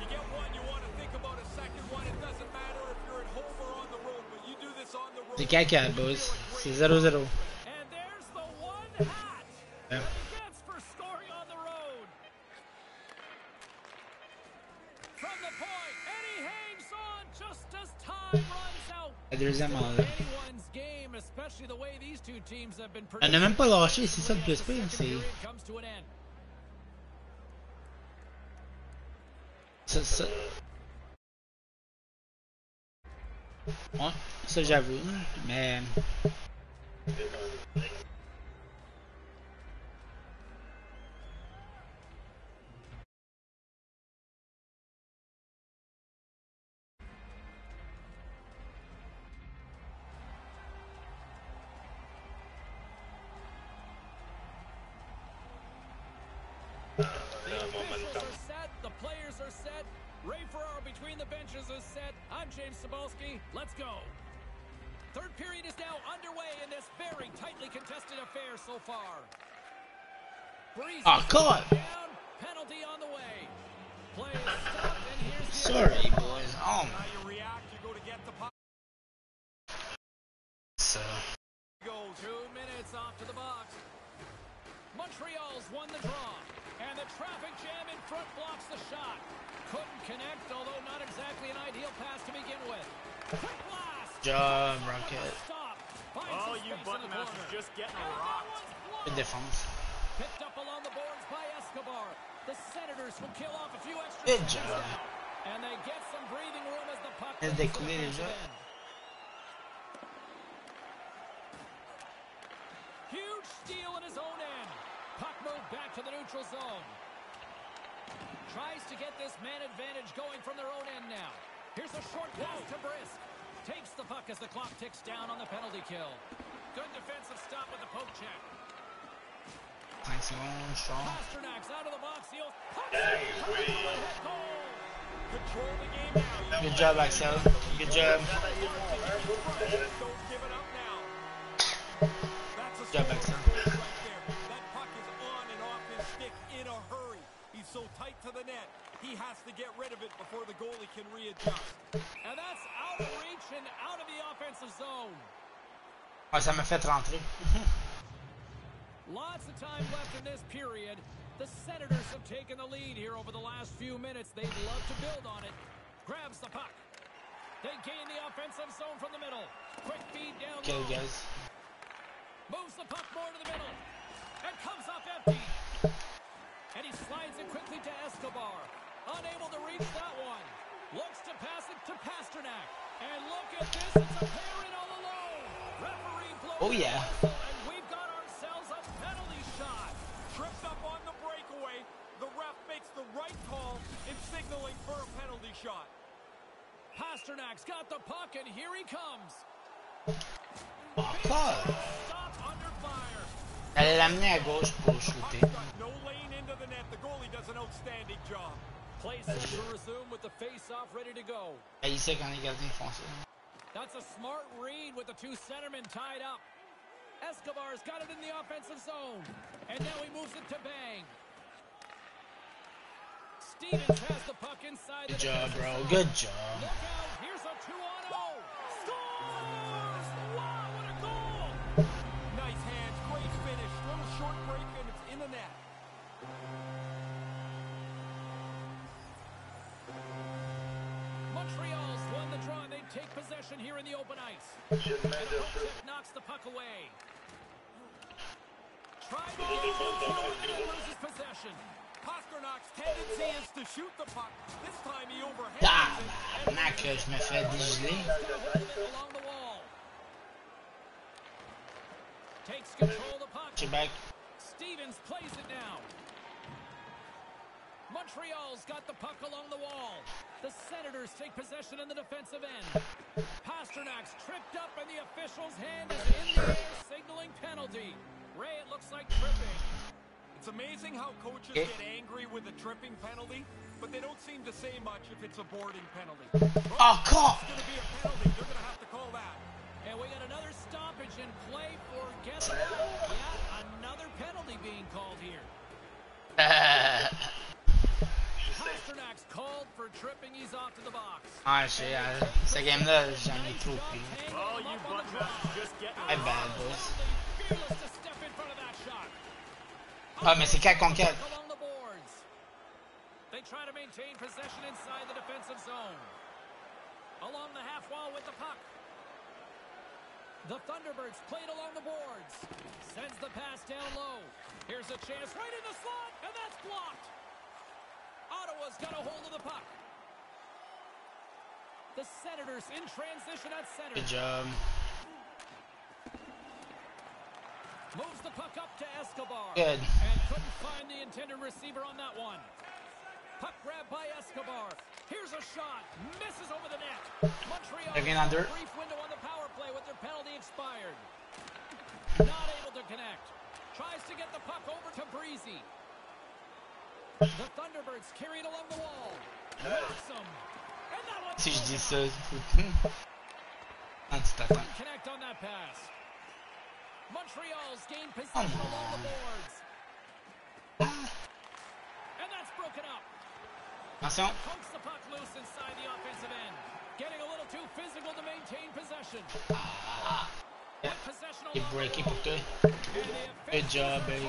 You get one, you want to think about a second one. It doesn't matter if you're at home or on the road, but you do this on the road. C'est caca, boys. C'est 0-0. And there's the one hat Yeah. that he gets for scoring on the road. From the point, Eddie hangs on just as time runs out. La deuxième en là. Anyone's game, especially the way these two teams have been Elle n'a même pas lâché, c'est ça le plus pire. C'est. Ça, ça... Ouais, ça j'avoue. Mais. Benches is set. I'm James Cybulski. Let's go. Third period is now underway in this very tightly contested affair so far. Breeze Ah, God! down, penalty on the way. Play is stopped, and here's the Sorry, boys. Oh, Now you react, you go to get the puck. Goes. Two minutes off to the box. Montreal's won the draw. And the traffic jam in front blocks the shot. Couldn't connect, although not exactly an ideal pass to begin with. Quick blast! Job, Rocket. Stop. Finds Oh, you button masters just getting rocked. one's. Good défense. Picked up along the boards by Escobar. The Senators will kill off a few extra Good job. now. And they get some breathing room as the puck Elle hits the découlait defensive déjà. end. Huge steal in his own end. Puck moved back to the neutral zone. Tries to get this man advantage going from their own end now. Here's a short pass to Brisk. Takes the puck as the clock ticks down on the penalty kill. Good defensive stop with the poke check. 5 secondes, strong. Pasternak's out of the box. He'll Hey, oui. goal. Control the game now. Good job, Axel. Good job. Don't give it up now. He's so tight to the net, he has to get rid of it before the goalie can readjust. And that's out of reach and out of the offensive zone. Ouais, ça m'a fait rentrer. Lots of time left in this period. The Senators have taken the lead here over the last few minutes. They'd love to build on it. Grabs the puck. They gain the offensive zone from the middle. Quick feed down Okay, low. guys. Moves the puck more to the middle. And comes up empty. And he slides it quickly to Escobar. Unable to reach that one. Looks to pass it to Pasternak. And look at this. It's a pair in all alone. Referee blows Oh, yeah. and we've got ourselves a penalty shot. Tripped up on the breakaway. The ref makes the right call in signaling for a penalty shot. Pasternak's got the puck, and here he comes. Encore! Stop under fire. J'allais l'amener the net. The goalie does an outstanding job. Play set to resume with the face-off ready to go. Il sait quand les gardiens. That's a smart read with the two centermen tied up. Escobar's got it in the offensive zone. And now he moves it to Bang. Stevens has the puck inside Good the job, bro. zone. Good job. Look out, here's a 2 on 0. Take possession here in the open ice. J'ai une main And de the feu. poke check knocks the puck away. Tried to get it and loses possession. Pasternak's tendency is to shoot the puck. This time he overhands Ah, it. and je me fais dégeler. along the wall. Takes control of the puck. Stevens plays it now. Montreal's got the puck along the wall. The Senators take possession in the defensive end. Pasternak's tripped up and the official's hand is in the air signaling penalty. Ray, it looks like tripping. It's amazing how coaches get angry with a tripping penalty, but they don't seem to say much if it's a boarding penalty. Oh, oh come! It's going to be a penalty. They're going to have to call that. And we got another stoppage in play for guess what? Yeah, another penalty being called here. For tripping. He's off to the box. ah, cette game-là, j'en ai trop pris. Oh, you butt My bad, boys. Fearless to step in front of that shot. Ah, mais c'est 4 contre 4. Along the boards. They try to maintain possession inside the defensive zone. Along the half wall with the puck. The Thunderbirds played along the boards. Sends the pass down low. Here's a chance right in the slot, and that's blocked. Ottawa's got a hold of the puck. The Senators in transition at center. Good job. Moves the puck up to Escobar. Good. And couldn't find the intended receiver on that one. Puck grab by Escobar. Here's a shot. Misses over the net. Montreal Again under. brief window on the power play with their penalty expired. Not able to connect. Tries to get the puck over to Breezy. Si je dis ça, non, ah, tu t'attends. couldn't connect on that pass. Montreal's gained Come possession oh. along the on. boards. Ah. And that's broken up. Attention. Pokes the puck loose inside the offensive end. Getting a little too physical to maintain possession. Ah, yeah. Keep along the breaking wall. pour toi. Good job, officials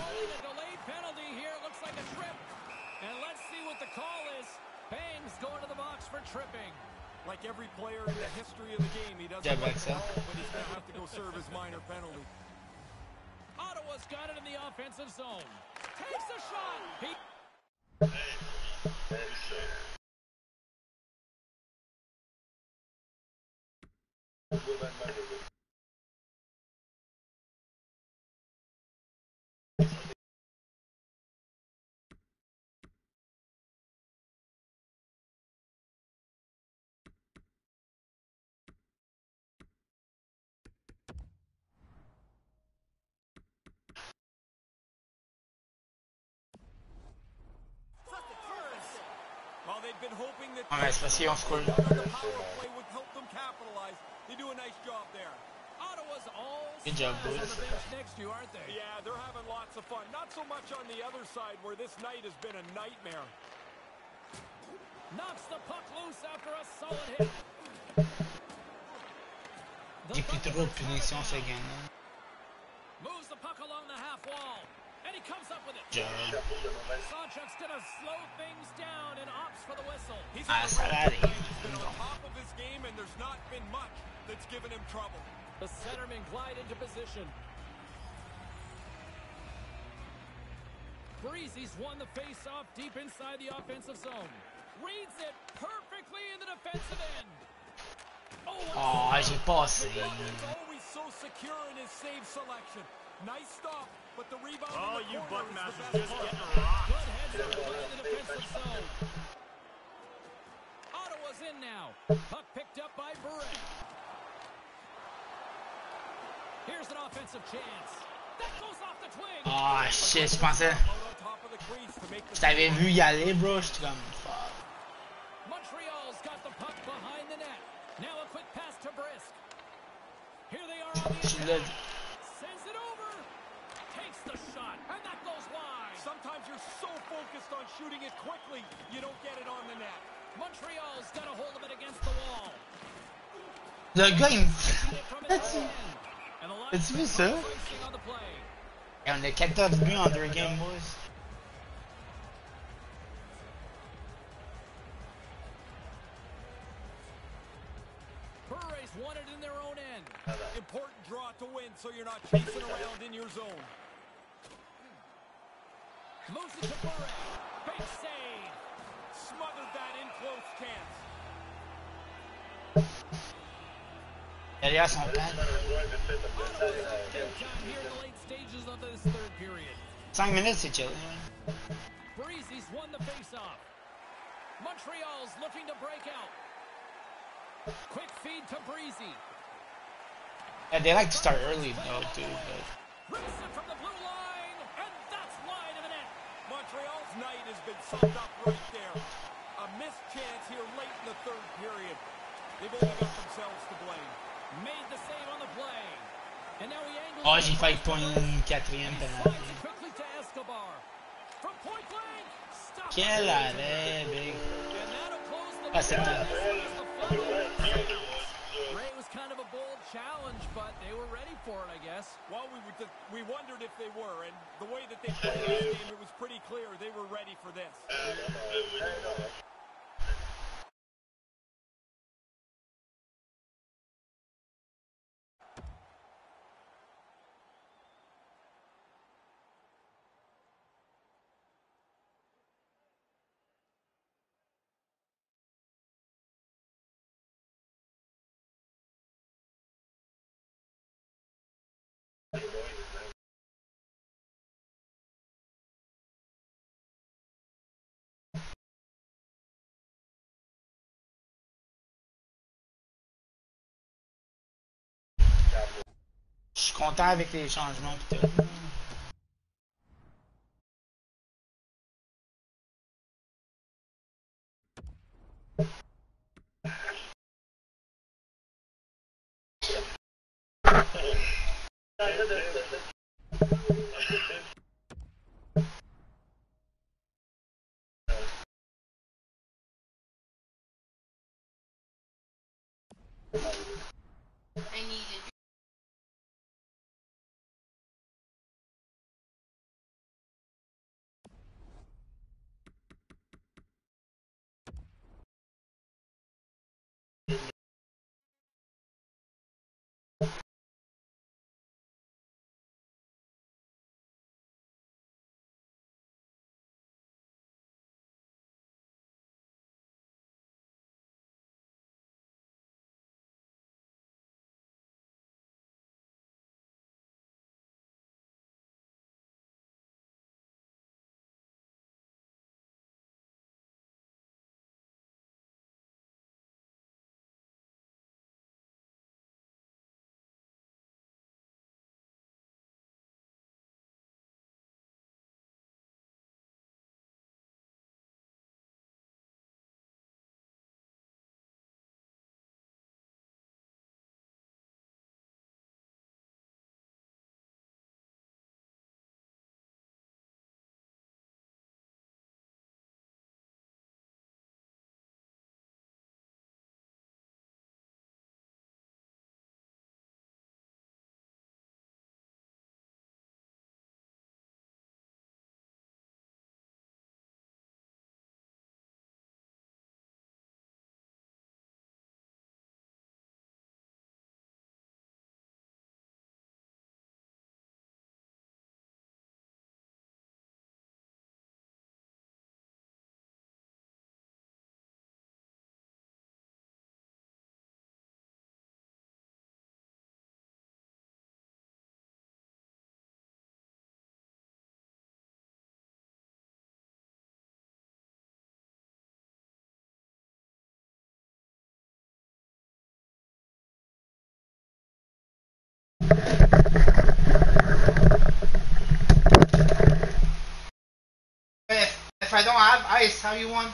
call is. Bangs going to the box for tripping. Like every player in the history of the game, he doesn't Yeah, like back the but he's going to have to go serve his minor penalty. Ottawa's got it in the offensive zone. Takes a shot. He a nice job there. Ottawa's all Good job, stars boys. next to you, aren't they? Yeah, they're having lots of fun. Not so much on the other side where this night has been a nightmare. Knocks the puck loose after a solid hit. The J'ai pris trop de punitions ce game-là. moves the puck along the half wall. And he comes up with it. Sawchuk's gonna slow things down and opts for the whistle. He's on the ça right va He's been on top of his game, and there's not been much that's given him trouble. The centermen glide into position. Breezy's won the face-off deep inside the offensive zone. Reads it perfectly in the defensive end. Oh, j'ai passé. He's always so secure in his save selection. Nice stop, but the rebound Oh, the you corner is Buckmasters just getting rocked. Good heads-up play in the defensive zone. Ottawa's in now. Puck picked up by Bure. Here's an offensive chance. That goes off the twing. Ah, shit, je pensais. Out on top of the crease to make the Je t'avais vu y aller, bro. J'étais comme, fuck. Montreal's got the puck behind the net. Now a quick pass to Brisk. Here they are on the attack. Sends it over. Takes the shot, and that goes wide. Sometimes you're so focused on shooting it quickly, you don't get it on the net. Montreal's got a hold of it against the wall. Le gars, il me. Got it from his own end. And the line As-tu vu ça? racing on the play. Et on a 14 buts en deux games, boys. Bure's won it in their own end. Important draw to win so you're not chasing around in your zone. Moves it to. Big save. Smothered that in close chance. Derrière son pad. Big time here in the late stages of this third period. 5 minutes, chill. Breezy's won the faceoff. Montreal's looking to break out. Quick feed to Breezy. Yeah, they like to start early though, too. But Rips it from the blue line, and that's wide of the net. Montreal's night has been summed up right there. A missed chance here late in the third period. They've only got themselves to blame. Made the save on the play. And now he angles oh, it j'ai failli across the pogner line. une quatrième Slides penalty. quickly to Escobar. From point blank. Stop Quel arrêt, big. And that'll close the Ah, c'est gap clair. as far as the final. Ray was kind of a bold challenge, but they were ready for it, I guess. Well, we, would we wondered if they were, and the way that they played this game, it was pretty clear they were ready for this. Suis content avec les changements. If, if I don't have ice, how you want?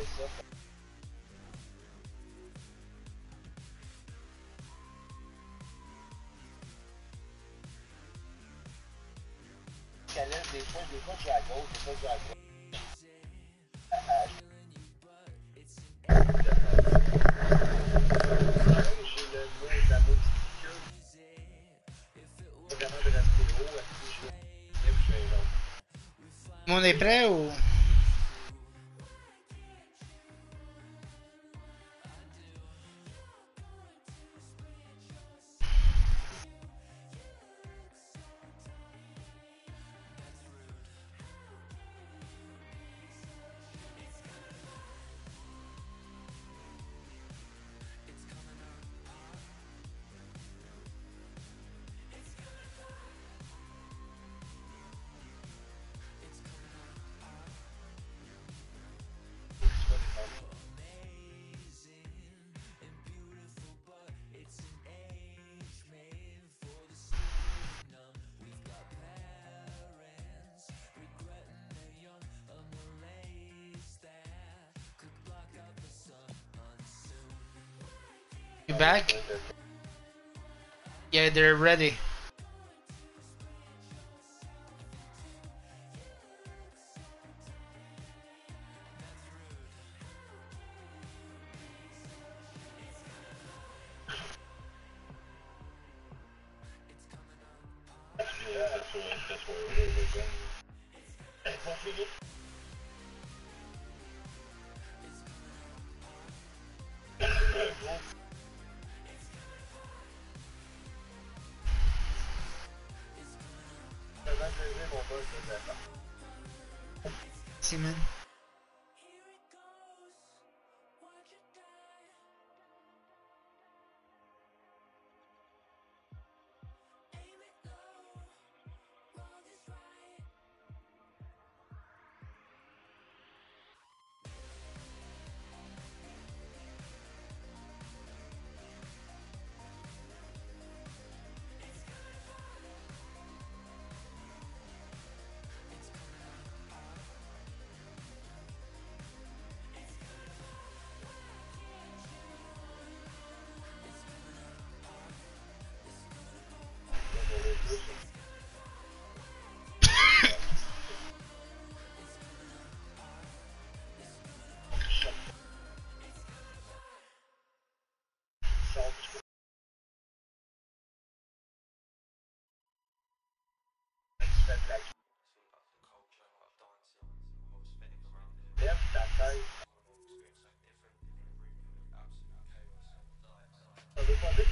exatamente. Aliás. Money pré ou back? Yeah, they're ready.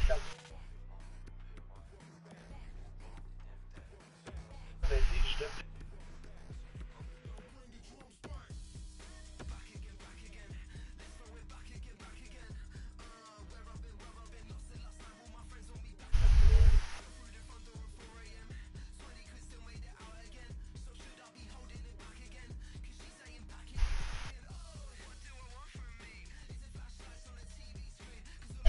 Chao.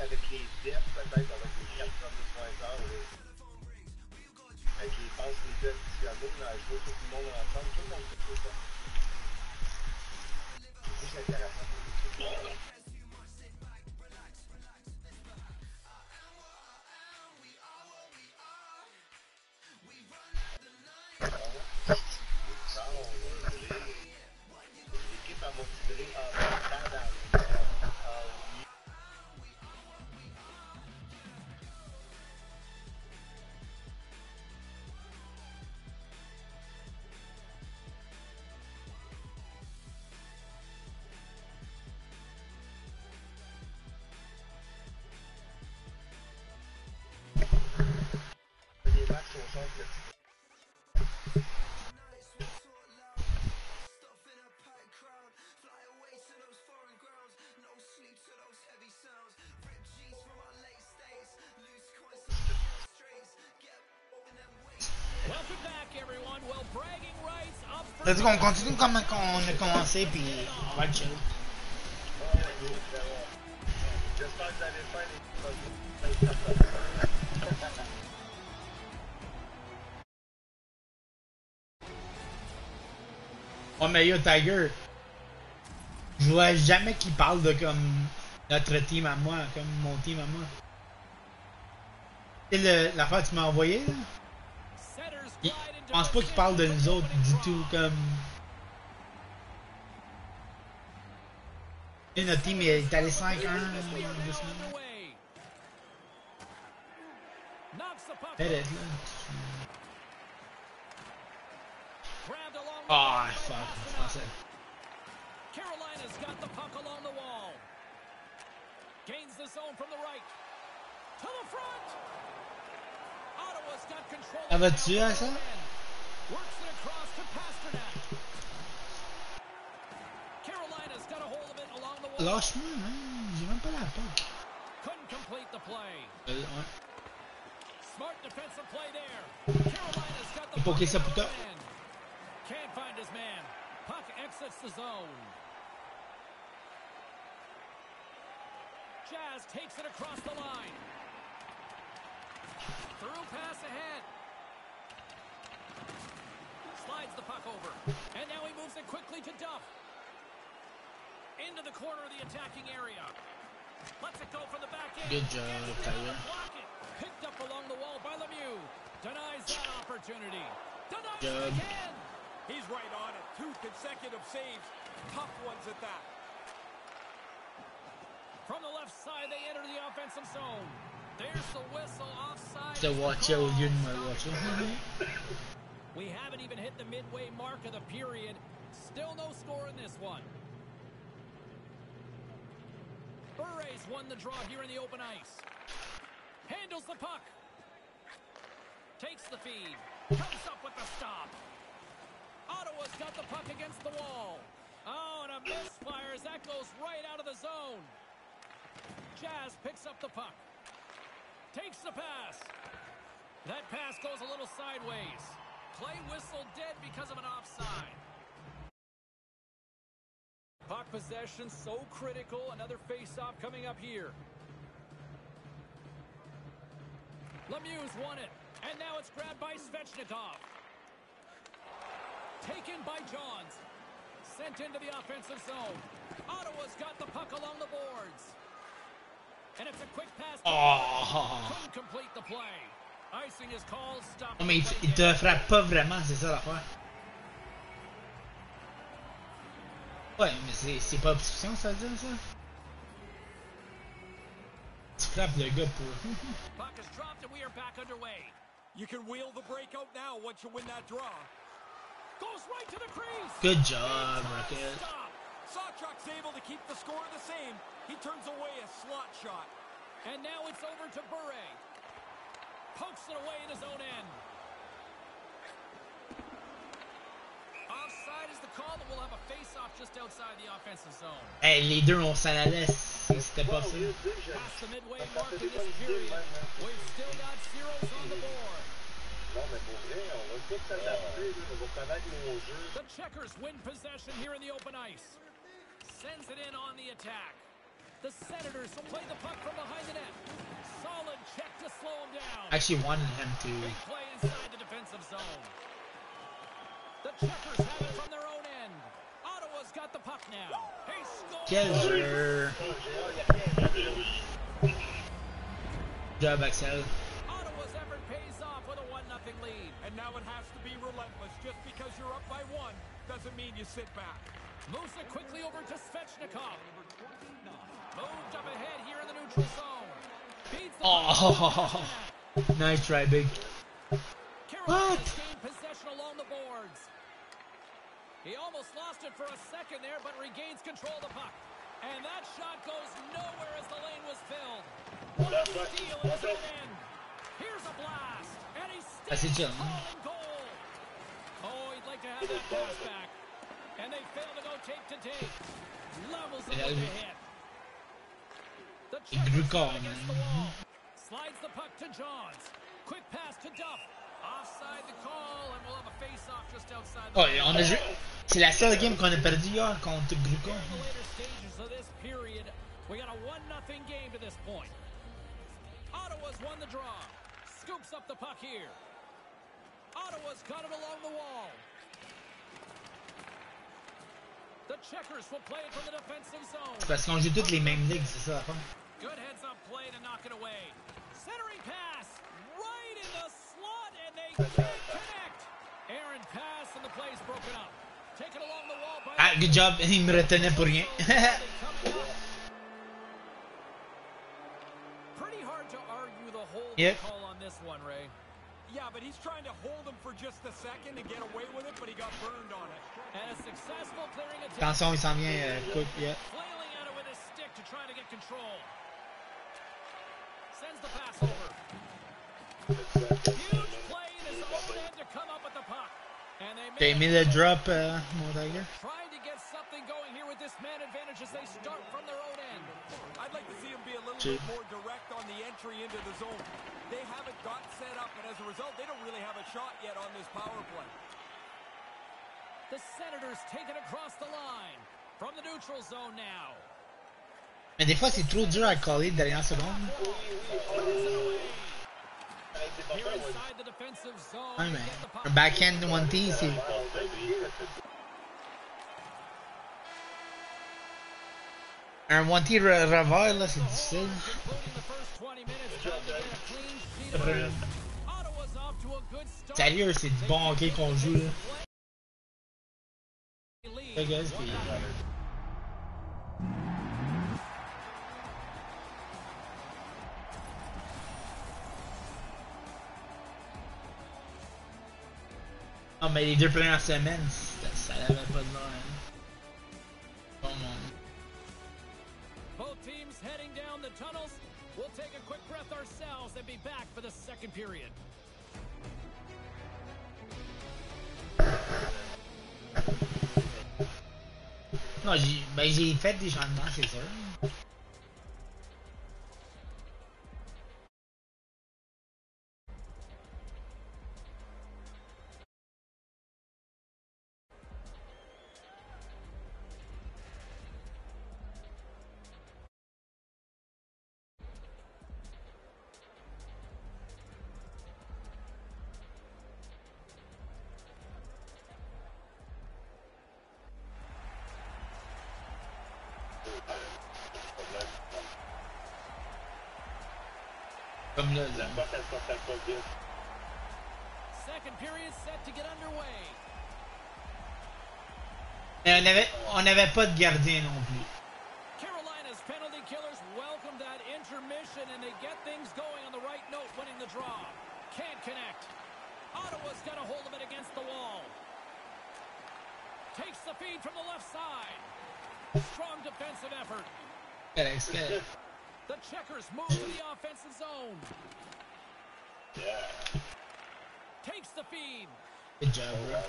avec les dips, peut-être avec les 4 de 5 fait qu'ils passent les deux petits canaux, là, je vois tout le monde ensemble, tout le monde fait ça. C'est plus intéressant. On continue comme on a commencé, puis on va chill. Oh, mais yo, Tiger. Je vois jamais qu'il parle de comme notre team à moi, comme mon team à moi. C'est l'affaire que tu m'as envoyé, là? Centers Il- glide Je into pense pas qu'il parle de nous autres du tout, comme. Et notre team il est allé 5-1 We are deux now semaines. underway. Knocks the puck. Peut-être, là. Grabbed along the Ah, wall by fuck, Pasternak. français. Carolina's got the puck along the wall. Gains the zone from the right. To the front. Ottawa's got control. Ça of the va-tu, down hein, ça? Works it across to Pasternak. Carolina's got a hold of it along the wall. Lâche-moi, man. J'ai même pas la POC. Couldn't complete the play. Euh, ouais. Smart defensive play there. Carolina's got the puck qu'il at the s'appuie. low end. Can't find his man. Puck exits the zone. Jazz takes it across the line. Through pass ahead. Slides the puck over. And now he moves it quickly to Duff. Into the corner of the attacking area. Lets it go for the back end. Good job, Gets Tyler. to block it. Picked up along the wall by Lemieux. Denies that opportunity. Denies Job. it again. He's right on it. Two consecutive saves. Tough ones at that. From the left side, they enter the offensive zone. There's the whistle offside. Te watcher au lieu de me watcher. We haven't even hit the midway mark of the period. Still no score in this one. Bure's won the draw here in the open ice. Handles the puck. Takes the feed. Comes up with the stop. Ottawa's got the puck against the wall. Oh, and a misfire as that goes right out of the zone. Jazz picks up the puck. Takes the pass. That pass goes a little sideways. Play whistle dead because of an offside. Puck possession so critical. Another face-off coming up here. Lemieux's won it. And now it's grabbed by Svechnikov. Taken by Johns. Sent into the offensive zone. Ottawa's got the puck along the boards. And it's a quick pass. Oh! Couldn't complete the play. Icing is called. Stop. Non, mais il, il te frappe pas vraiment, c'est ça l'affaire. Ouais, mais c'est c'est pas obstruction, ça veut dire ça? Tu frappes le gars pour. Puck is dropped and we are back underway. You can wheel the breakout now once you win that draw. Goes right to the crease. Good job, Rocket. Stop. Sawchuk's able to keep the score the same. He turns away a slot shot. And now it's over to Bure. Pokes it away in his own end. Offside is the call that we'll have a face-off just outside the offensive zone. Hey, les deux, on s'en allait si c'était pas ça. Past the midway mark in this period. We've still got zeros on the board. Non, mais pour vrai, on va tout s'adapter, on va connaître nos jeux. The Checkers win possession here in the open ice. Sends it in on the attack. The Senators will play the puck from behind the net. Solid check to slow him down. I actually wanted him to. Big play inside the defensive zone. The checkers have it from their own end. Ottawa's got the puck now. He scores. Quel! Job, Axel. Ottawa's effort pays off with a 1 0 lead. And now it has to be relentless. Just because you're up by one doesn't mean you sit back. Moves it quickly over to Svechnikov. Moved up ahead here in the neutral zone. Feeds Oh, nice try, big. What? possession along the boards. He almost lost it for a second there, but regains control of the puck. And that shot goes nowhere as the lane was filled. What a steal in his own end. Here's a blast. And he That's it, sticks Jim. tall and goal. Oh, he'd like to have that pass back. And they fail to go tape to tape. Levels it Yeah, with the hit. The He grew checkers calm, up against man. the wall. Slides the puck to Johns. Quick pass to Duff. Offside the call, and we'll have a face-off just outside the Oh, on a joué. C'est la seule game qu'on a perdu hier contre Grucon. in the later stages of this period, we got a 1 nothing game to this point. Ottawa's won the draw. Scoops up the puck here. Ottawa's got it along the wall. The checkers will play it from the defensive zone. Parce qu'on joue toutes les mêmes ligues, c'est ça la fin. Good heads up play to knock it away. Centering pass right in the slot, and they can't connect. Aaron pass, and the play's broken up. Taken along the wall by. Ah, good job. Il me retenait pour rien. Pretty hard to argue the hold Yep. call on this one, Ray. Yeah, but he's trying to hold him for just a second and get away with it, but he got burned on it. And a successful clearing attempt. Attention, il s'en vient. Euh, cook, yeah. Flailing at it with his stick to try to get control. Sends the pass over. Huge play in his own end to come up with the puck. And they T'as make aimé le drop, euh, mon tiger? trying to get something going here with this man advantage as they start from their own end. I'd like to see him be a little Two. bit more direct on the entry into the zone. They haven't got set up, and as a result, they don't really have a shot yet on this power play. The Senators take it across the line from the neutral zone now. Mais des fois, c'est trop dur à caller de dernière seconde. Here inside the defensive zone. Ouais, mais get the puck. un backhand one T, c'est. Un one T re- revers, là, c'est difficile. The first 20 minutes, trying to get a clean sheet of ice. Ottawa's off to a good start. Sérieux, c'est du bon hockey qu'on joue, là. Lead. Hey, guys, puis- Ah, mais les deux premières semaines, ça, pas de hein. Bon, non. Both teams heading down the tunnels. We'll take a quick breath ourselves and be back for the second period. Non, j'ai ben, fait des changements, c'est sûr. Second period set to get underway. Mais on avait, on avait pas de gardien non plus. Carolina's penalty killers welcome that intermission and they get things going on the right note, winning the draw. Can't connect. Ottawa's got a hold of it against the wall. Takes the feed from the left side. Strong defensive effort. Correct, correct. The checkers move to the offensive zone. Takes the feed. Good job, bro.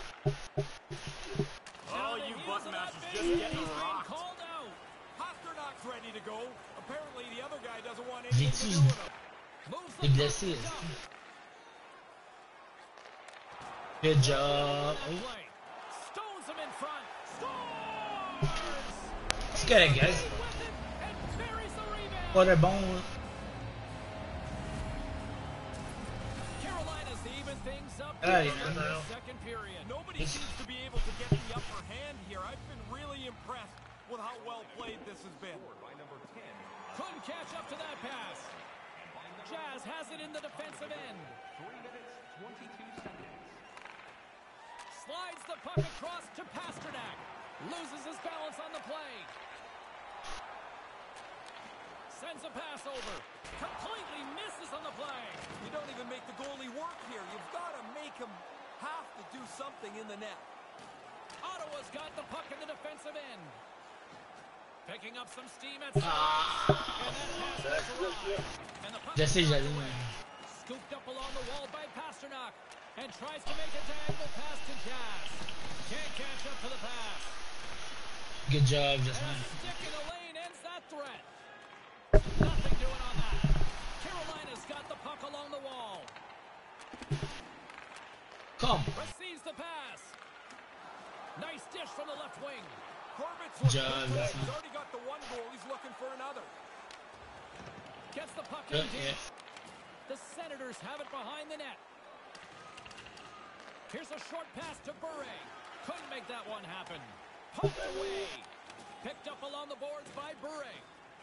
Oh, you heels button of that masters just getting he's being rocked. called out. Pasternak's ready to go. Apparently, the other guy doesn't want anything to do with him. Moves the blessé, puck est-ce up. que- Good job. That play. Stones him in front. Scores! C'est correct, guys. With it and buries Pas de things up Hey, here in the man. second period. Nobody seems to be able to get the upper hand here. I've been really impressed with how well played this has been. Couldn't catch up to that pass. Jazz has it in the defensive end. Slides the puck across to Pasternak. Loses his balance on the play. Sends a pass over. Completely misses on the play. You don't even make the goalie work here. You've got to make him have to do something in the net. Ottawa's got the puck in the defensive end. Picking up some steam at center. Ah. And that pass goes awry. And the puck Je sais, is j'allais. away. Scooped up along the wall by Pasternak. And tries to make a diagonal pass to Jazz. Can't catch up to the pass. Good job, And Justin. stick in the lane ends that threat. Nothing doing on that. Along the wall. Come. Receives the pass. Nice dish from the left wing. Corbett's good. He's already got the one goal. He's looking for another. Gets the puck uh, in deep. yeah. The Senators have it behind the net. Here's a short pass to Bure. Couldn't make that one happen. Poked away. Picked up along the boards by Bure.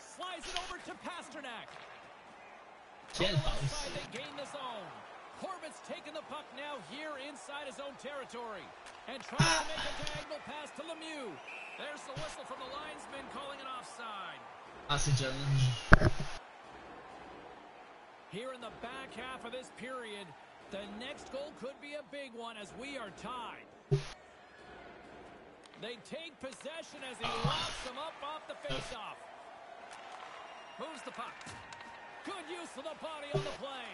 Slides it over to Pasternak. On Quelle the left passe. side, they gain the zone. Corbett's taking the puck now here inside his own territory. And tries to make a diagonal pass to Lemieux. There's the whistle from the linesman calling an offside. Challenge. Here in the back half of this period, the next goal could be a big one as we are tied. They take possession as he locks them up off the faceoff. Moves the puck. Good use of the body on the play.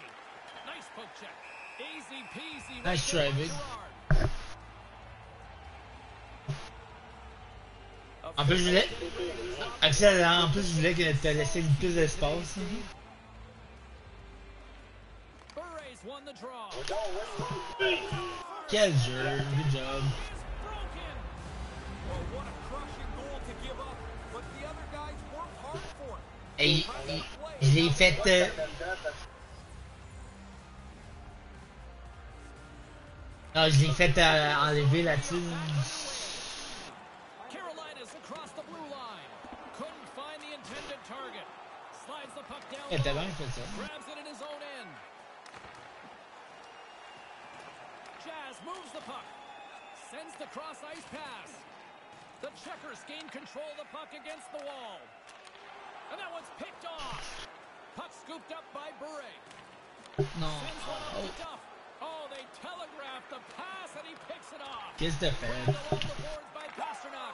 Nice poke check. Easy peasy. Nice try, Vic. En plus, je voulais. Axel, en plus, je voulais que tu laissé plus d'espace. Bure's won the draw. Quel jeu. Good job. Is broken. Je l'ai fait. Euh, non, je l'ai fait euh, enlever là-dessus. Il était bien ça. Jazz moves the puck, sends the cross ice pass. The checkers gain control of the puck against the wall. And that one's picked off. Puck scooped up by Bure. Non. Sends one up Oh, to Duff. Oh, they telegraph the pass and he picks it off. Qu'est-ce que t'as fait? The boards by Pasternak.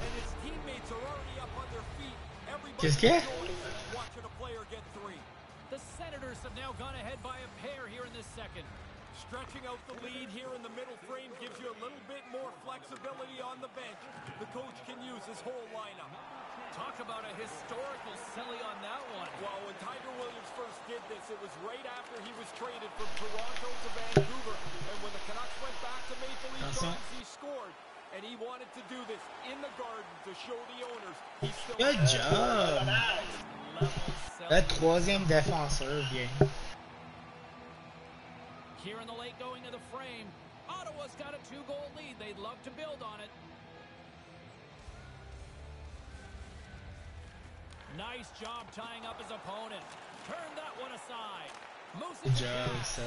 And his teammates are already up on their feet. Everybody's watching a player get three. The Senators have now gone ahead by a pair here in this second. Stretching out the lead here in the middle frame gives you a little bit more flexibility on the bench. The coach can use his whole lineup. Talk about a historical silly on that one. Well, when Tiger Williams first did this, it was right after he was traded from Toronto to Vancouver. And when the Canucks went back to Maple Leaf Attention. Gardens, he scored. And he wanted to do this in the garden to show the owners he's still good job. Level Le set. troisième défenseur vient. Here in the late going of the frame, Ottawa's got a two-goal lead. They'd love to build on it. Nice job tying up his opponent. Turn that one aside. It Good job, ça.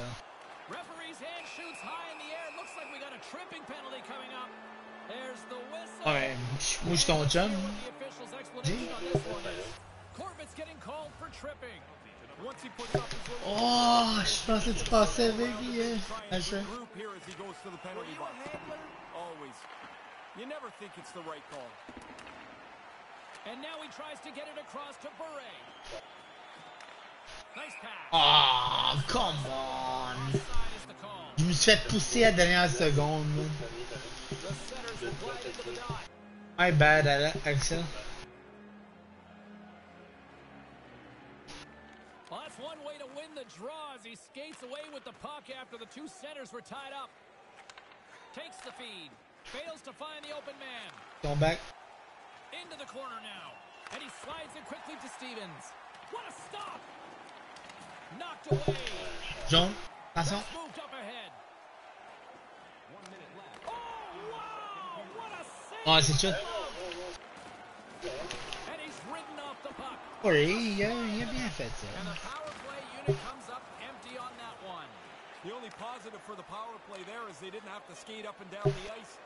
Referee's hand shoots high in the air. Looks like we got a tripping penalty coming up. There's the whistle. Ouais, moi, je suis ton chum. What the official's explanation on this one is. Corbett's getting called for tripping. Once he puts up his Oh, je pensais que tu passais avec. try à and ça. regroup here as he goes to the penalty box. Always. You never think it's the right call. And now he tries to get it across to Bure. Nice pass. Oh, come on. Offside is the call. Je me suis fait pousser à la dernière seconde. man. The centers will glide into. My bad, Axel. Well, that's one way to win the draw as he skates away with the puck after the two centers were tied up. Takes the feed. Fails to find the open man. Going back. Into the corner now. And he slides it quickly to Stevens. What a stop! Knocked away. Jaune. Attention. Just moved up ahead. Oh, wow! What a save! Oh, ouais, c'est ça. And he's ridden off the puck. Oui, il a, il a bien fait ça. And the power play unit comes up empty on that one. The only positive for the power play there is they didn't have to skate up and down the ice.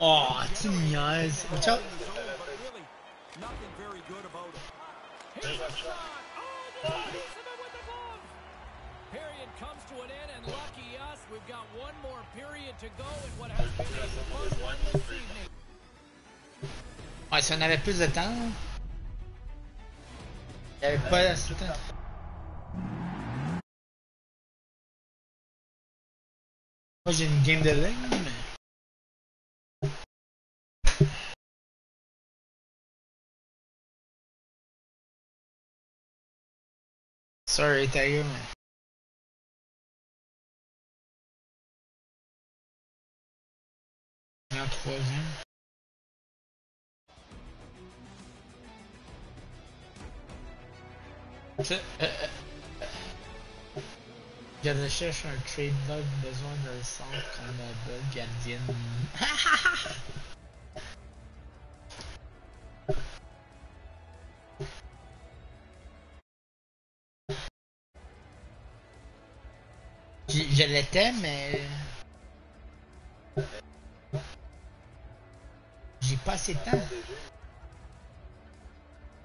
Oh, tu me niaises. Watch out. In the zone, but really, nothing very good about it. Here's a shot. Oh, the piece of it with the glove. Period comes to an end, and lucky us, we've got one more period to go in what has been a fun one this evening. Ouais, si on avait plus de temps. Il n'y avait pas assez de temps. J'ai une game. Sorry, Tiger. Tu sais, euh, euh, euh, Je recherche un trade bug, besoin d'un centre comme gardienne. je, je l'étais, mais. J'ai pas assez de temps.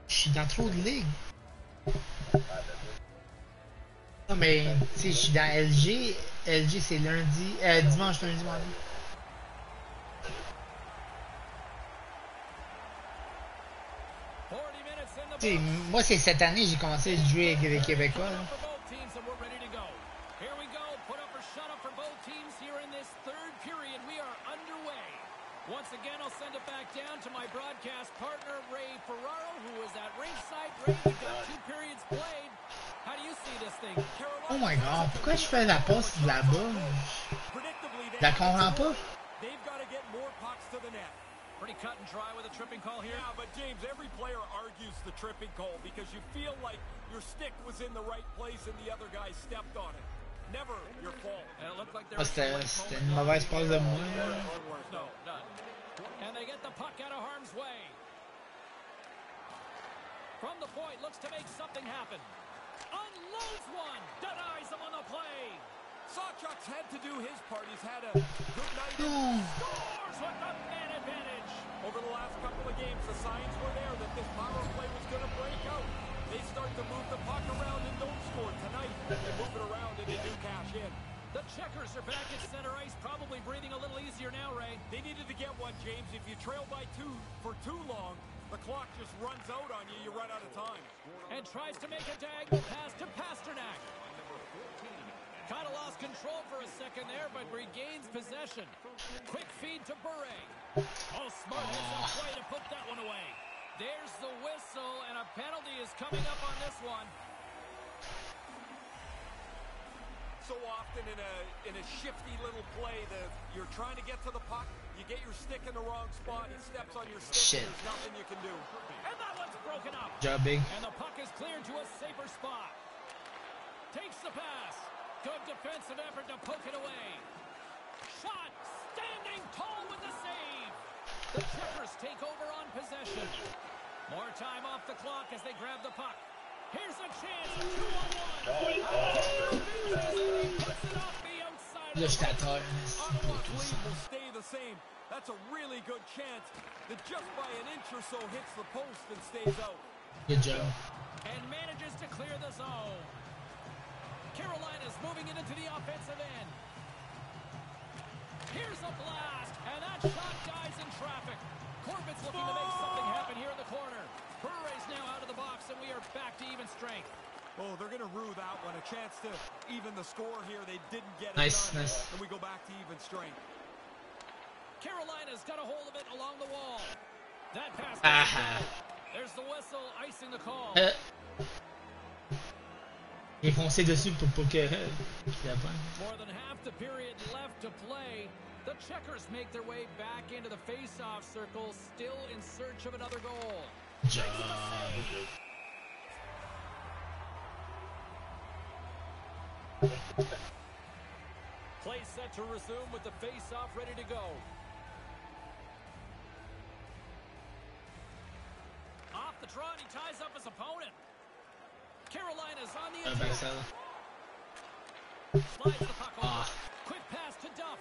Je suis dans trop de ligues. Non, mais, tu sais, je suis dans LG. LG, c'est lundi, euh, dimanche, lundi, mardi. 40 minutes in the Tu sais, books. moi, c'est cette année, j'ai commencé à jouer avec les Québécois. là. For both teams, and we're ready to go. Here we go. Put up or shut up for both teams here in this third period. We are underway. Once again, I'll send it back down to my broadcast partner, Ray Ferraro, who is at ringside. Ray, we've got two periods played. How do you see this thing? Oh my god, pourquoi je fais la passe de là-bas? Je they la comprends pas. they've got to get more pucks to the net. Pretty cut and dry with a tripping call here. Yeah, but James, every player argues the tripping call because you feel like your stick was in the right place and the other guy stepped on it. Never your fault. And it looked like there Ah, was C'était some late c'était moment une mauvaise passe de moi. No, none. And they get the puck out of harm's way. From the point, looks to make something happen. Unloads one. Denies him on the play. Sawchuk's had to do his part. He's had a good night. Scores with the man advantage. Over the last couple of games, the signs were there that this power play was going to break out. They start to move the puck around and don't score. Tonight, they move it around and they do cash in. The checkers are back at center ice, probably breathing a little easier now, Ray. They needed to get one, James. If you trail by two for too long, the clock just runs out on you. You run out of time. And tries to make a diagonal pass to Pasternak. Kind of lost control for a second there, but regains possession. Quick feed to Bure. Oh, smart hits up play to put that one away. There's the whistle, and a penalty is coming up on this one. So often in a in a shifty little play, that you're trying to get to the puck, you get your stick in the wrong spot, he steps on your stick, Shit. there's nothing you can do. And that one's broken up. Job big. And the puck is cleared to a safer spot. Takes the pass. Good defensive effort to poke it away. Shot. Standing tall with the save. The Checkers take over on possession. More time off the clock as they grab the puck. Here's a chance. Two on one. He puts it off the outside. Là, of je the t'attends. Ottawa's lead will stay the same. That's a really good chance that just by an inch or so hits the post and stays out. Good job. and manages to clear the zone. Carolina's moving it into the offensive end. Here's a blast, and that shot dies in traffic. Corbett's looking to make something happen here in the corner. Bure's now out of the box, and we are back to even strength. Oh, they're going to rue that one. A chance to even the score here. They didn't get it Nice, done. nice. And we go back to even strength. Carolina's got a hold of it along the wall. That pass. Ah. There's the whistle, icing the call. Euh, Il est foncé dessus pour que. qu'il. More than half the period left to play. The checkers make their way back into the face-off circle, still in search of another goal. Job. Play set to resume with the face-off ready to go. The trot, he ties up his opponent. Carolina's on the edge. Slides the puck. Ah. Quick pass to Duff.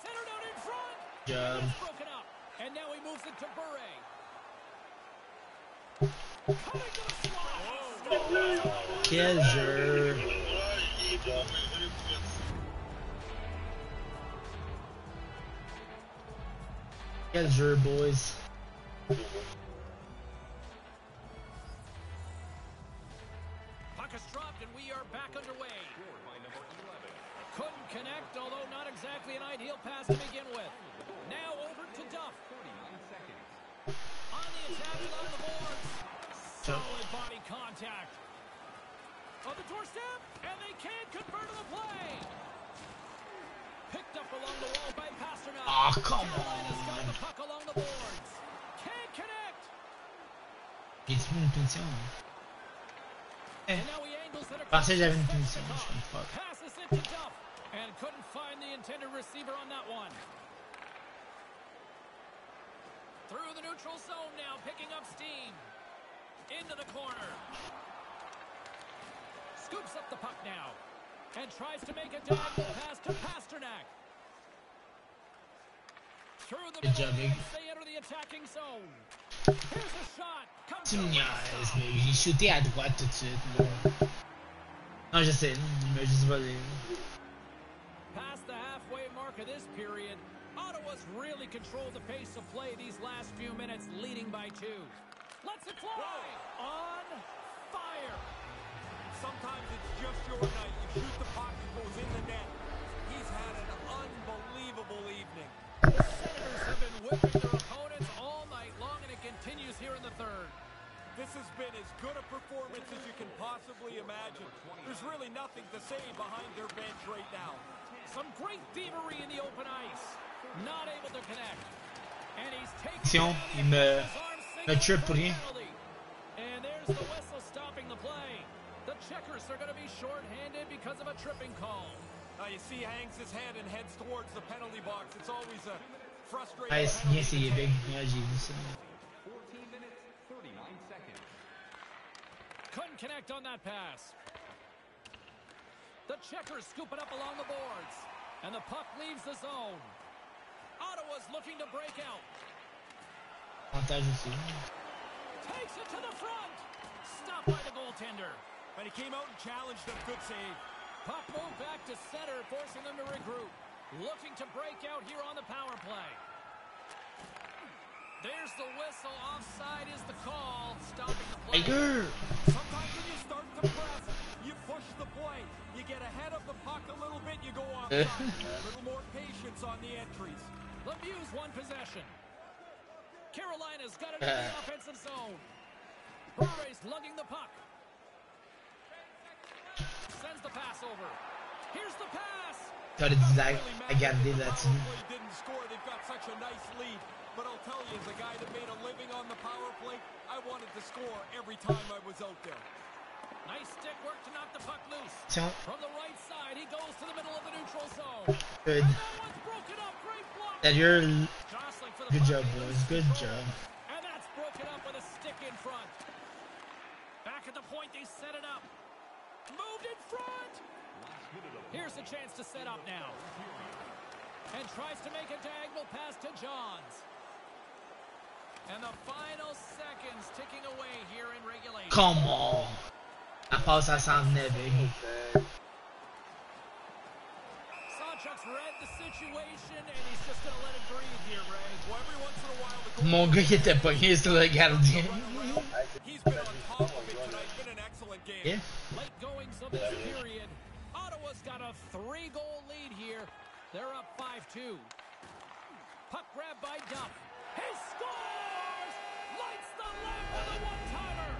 Centered out in front. Job. Broken up. And now he moves it to Bure. Coming to the slot. Quel jeu. Quel jeu, boys. Puck is dropped and we are back underway. Couldn't connect, although not exactly an ideal pass to begin with. Now over to Duff. On the attack along the boards. Solid body contact. On the doorstep, and they can't convert on the play. Picked up along the wall by Pasternak. Ah, come Carolina's got on. the puck along the boards. Can't connect. J'ai-tu mis une punition? Eh. And now he angles it Pensais que j'avais une punition. the Je suis fuck. Passes it to Duff and couldn't find the intended receiver on that one. Through the neutral zone now, picking up steam. Into the corner. Scoops up the puck now and tries to make a diagonal pass to Pasternak. Through the middle job, of the Big. ice, they enter the attacking zone. Je sais pas. Past the halfway mark of this period, Ottawa's really controlled the pace of play these last few minutes, leading by two. Lets it fly! On fire! Sometimes it's just your night. You shoot the puck, it goes in the net. He's had an unbelievable evening. The Senators have been whipping their This has been as good a performance as you can possibly imagine. There's really nothing to say behind their bench right now. Some great thievery in the open ice. Not able to connect. And he's taken Attention, down the il me- me single trip for pour rien. And there's the whistle stopping the play. The checkers are going to be shorthanded because of a tripping call. Now you see hangs his head and heads towards the penalty box. It's always a frustrating Ouais, c'est penalty bien, c'est to big. take. Ouais, j'ai vu ça. Couldn't connect on that pass. The checkers scoop it up along the boards. And the puck leaves the zone. Ottawa's looking to break out. Takes it to the front. Stopped by the goaltender. But he came out and challenged him. Good save. Puck moved back to center, forcing them to regroup. Looking to break out here on the power play. There's the whistle. Offside is the call. Stopping the play. Tiger! Sometimes when you start to press, you push the play. You get ahead of the puck a little bit, you go offside. a little more patience on the entries. Lemieux one possession. Carolina's got it in the offensive zone. Bure's lugging the puck. Sends the pass over. Here's the pass. T'aurais dû la, Really la garder the là-dessus. power didn't score. They've got such a nice lead. But I'll tell you, as a guy that made a living on the power play, I wanted to score every time I was out there. Nice stick work to knock the puck loose. Attention, From the right side, he goes to the middle of the neutral zone. good. And that one's broken up. Great block. Sérieux, Jostling for good job, boys. Good job. And that's broken up with a stick in front. Back at the point, they set it up. Moved in front. Here's a chance to set up now. And tries to make a diagonal pass to Johns. And the final seconds ticking away here in regulation. Come on! La passe, elle s'en venait, big. Sawchuk's read the situation, and he's just going to let it breathe here, Ray. Well, every once in a while, the Mon gars, il était pogné sur le gardien. He's been on top of it tonight. Been an excellent game. Yeah. Late goings of this period. Ottawa's got a three-goal lead here. They're up 5-2. Puck grab by Duff. He scores! Lights the lamp with a one-timer.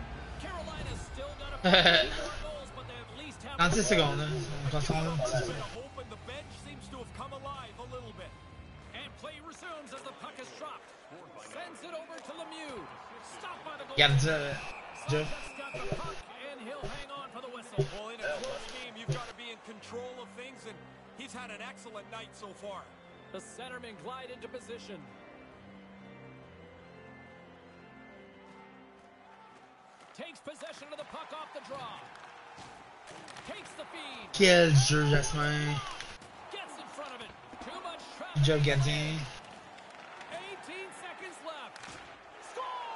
Carolina's still a few more goals, but they at least have 36 secondes, là. On concentre un petit Bit peu. of hope, and the bench seems to have come alive a little bit. And play resumes as the puck is dropped. Sends it over to Lemieux. Stopped by the goal. Gardien, Jeff. Just got the puck, and he'll hang on for the whistle. Well, in a close game, you've got to be in control of things, and he's had an excellent night so far. The centermen glide into position. Takes possession of the puck off the draw. Takes the feed. Quel jeu, Jasmin. Gets in front of it. Too much Good traffic. job, gardien. 18 seconds left. Scores!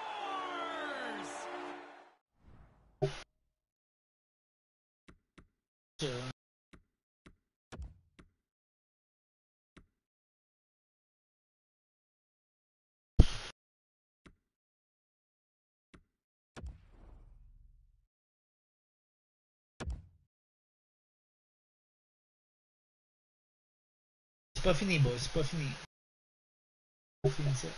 C'est pas fini, boys, c'est pas fini. On finit ça.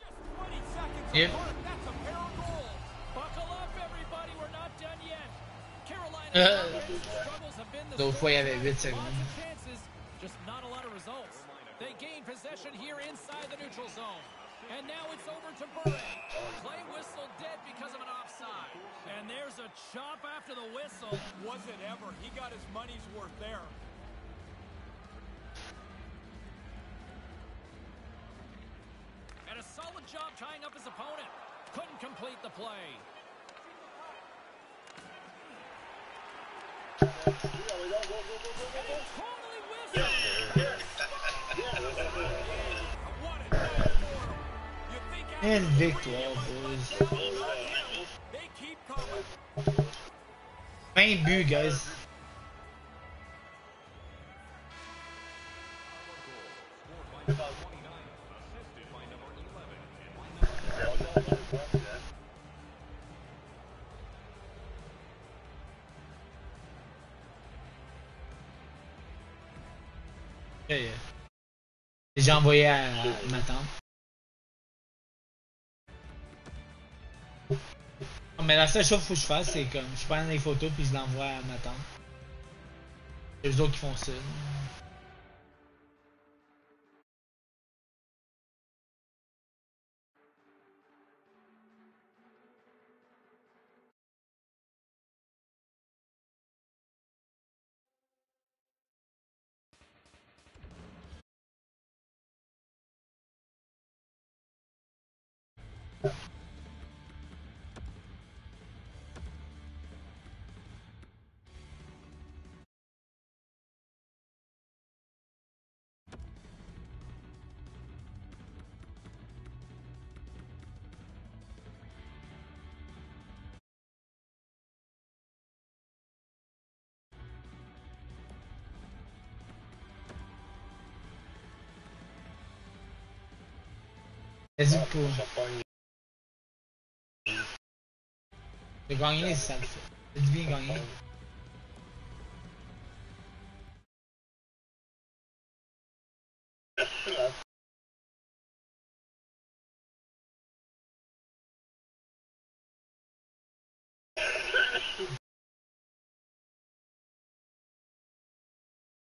Just 20 seconds Yep. apart. That's a pair of goals. Buckle up, everybody. We're not done yet. Carolina's Uh, offensive struggles have been L'autre fois, il y avait 8 secondes. just not a lot of results. They gain possession here inside the neutral zone. And now it's over to Burke. Play whistle dead because of an offside. And there's a chop after the whistle. Was it ever? He got his money's worth there. And a solid job tying up his opponent. Couldn't complete the play. Totally whistled. What Une the victoire, oh, boys. 20 buts, guys. Hey, euh, J'ai envoyé à ma Mais la seule chose qu'il faut que je fasse, c'est comme je prends des photos puis je l'envoie à ma tante. Eux autres qui font ça. Vas-y pour. De gagner, ça le fait. C'est bien gagner.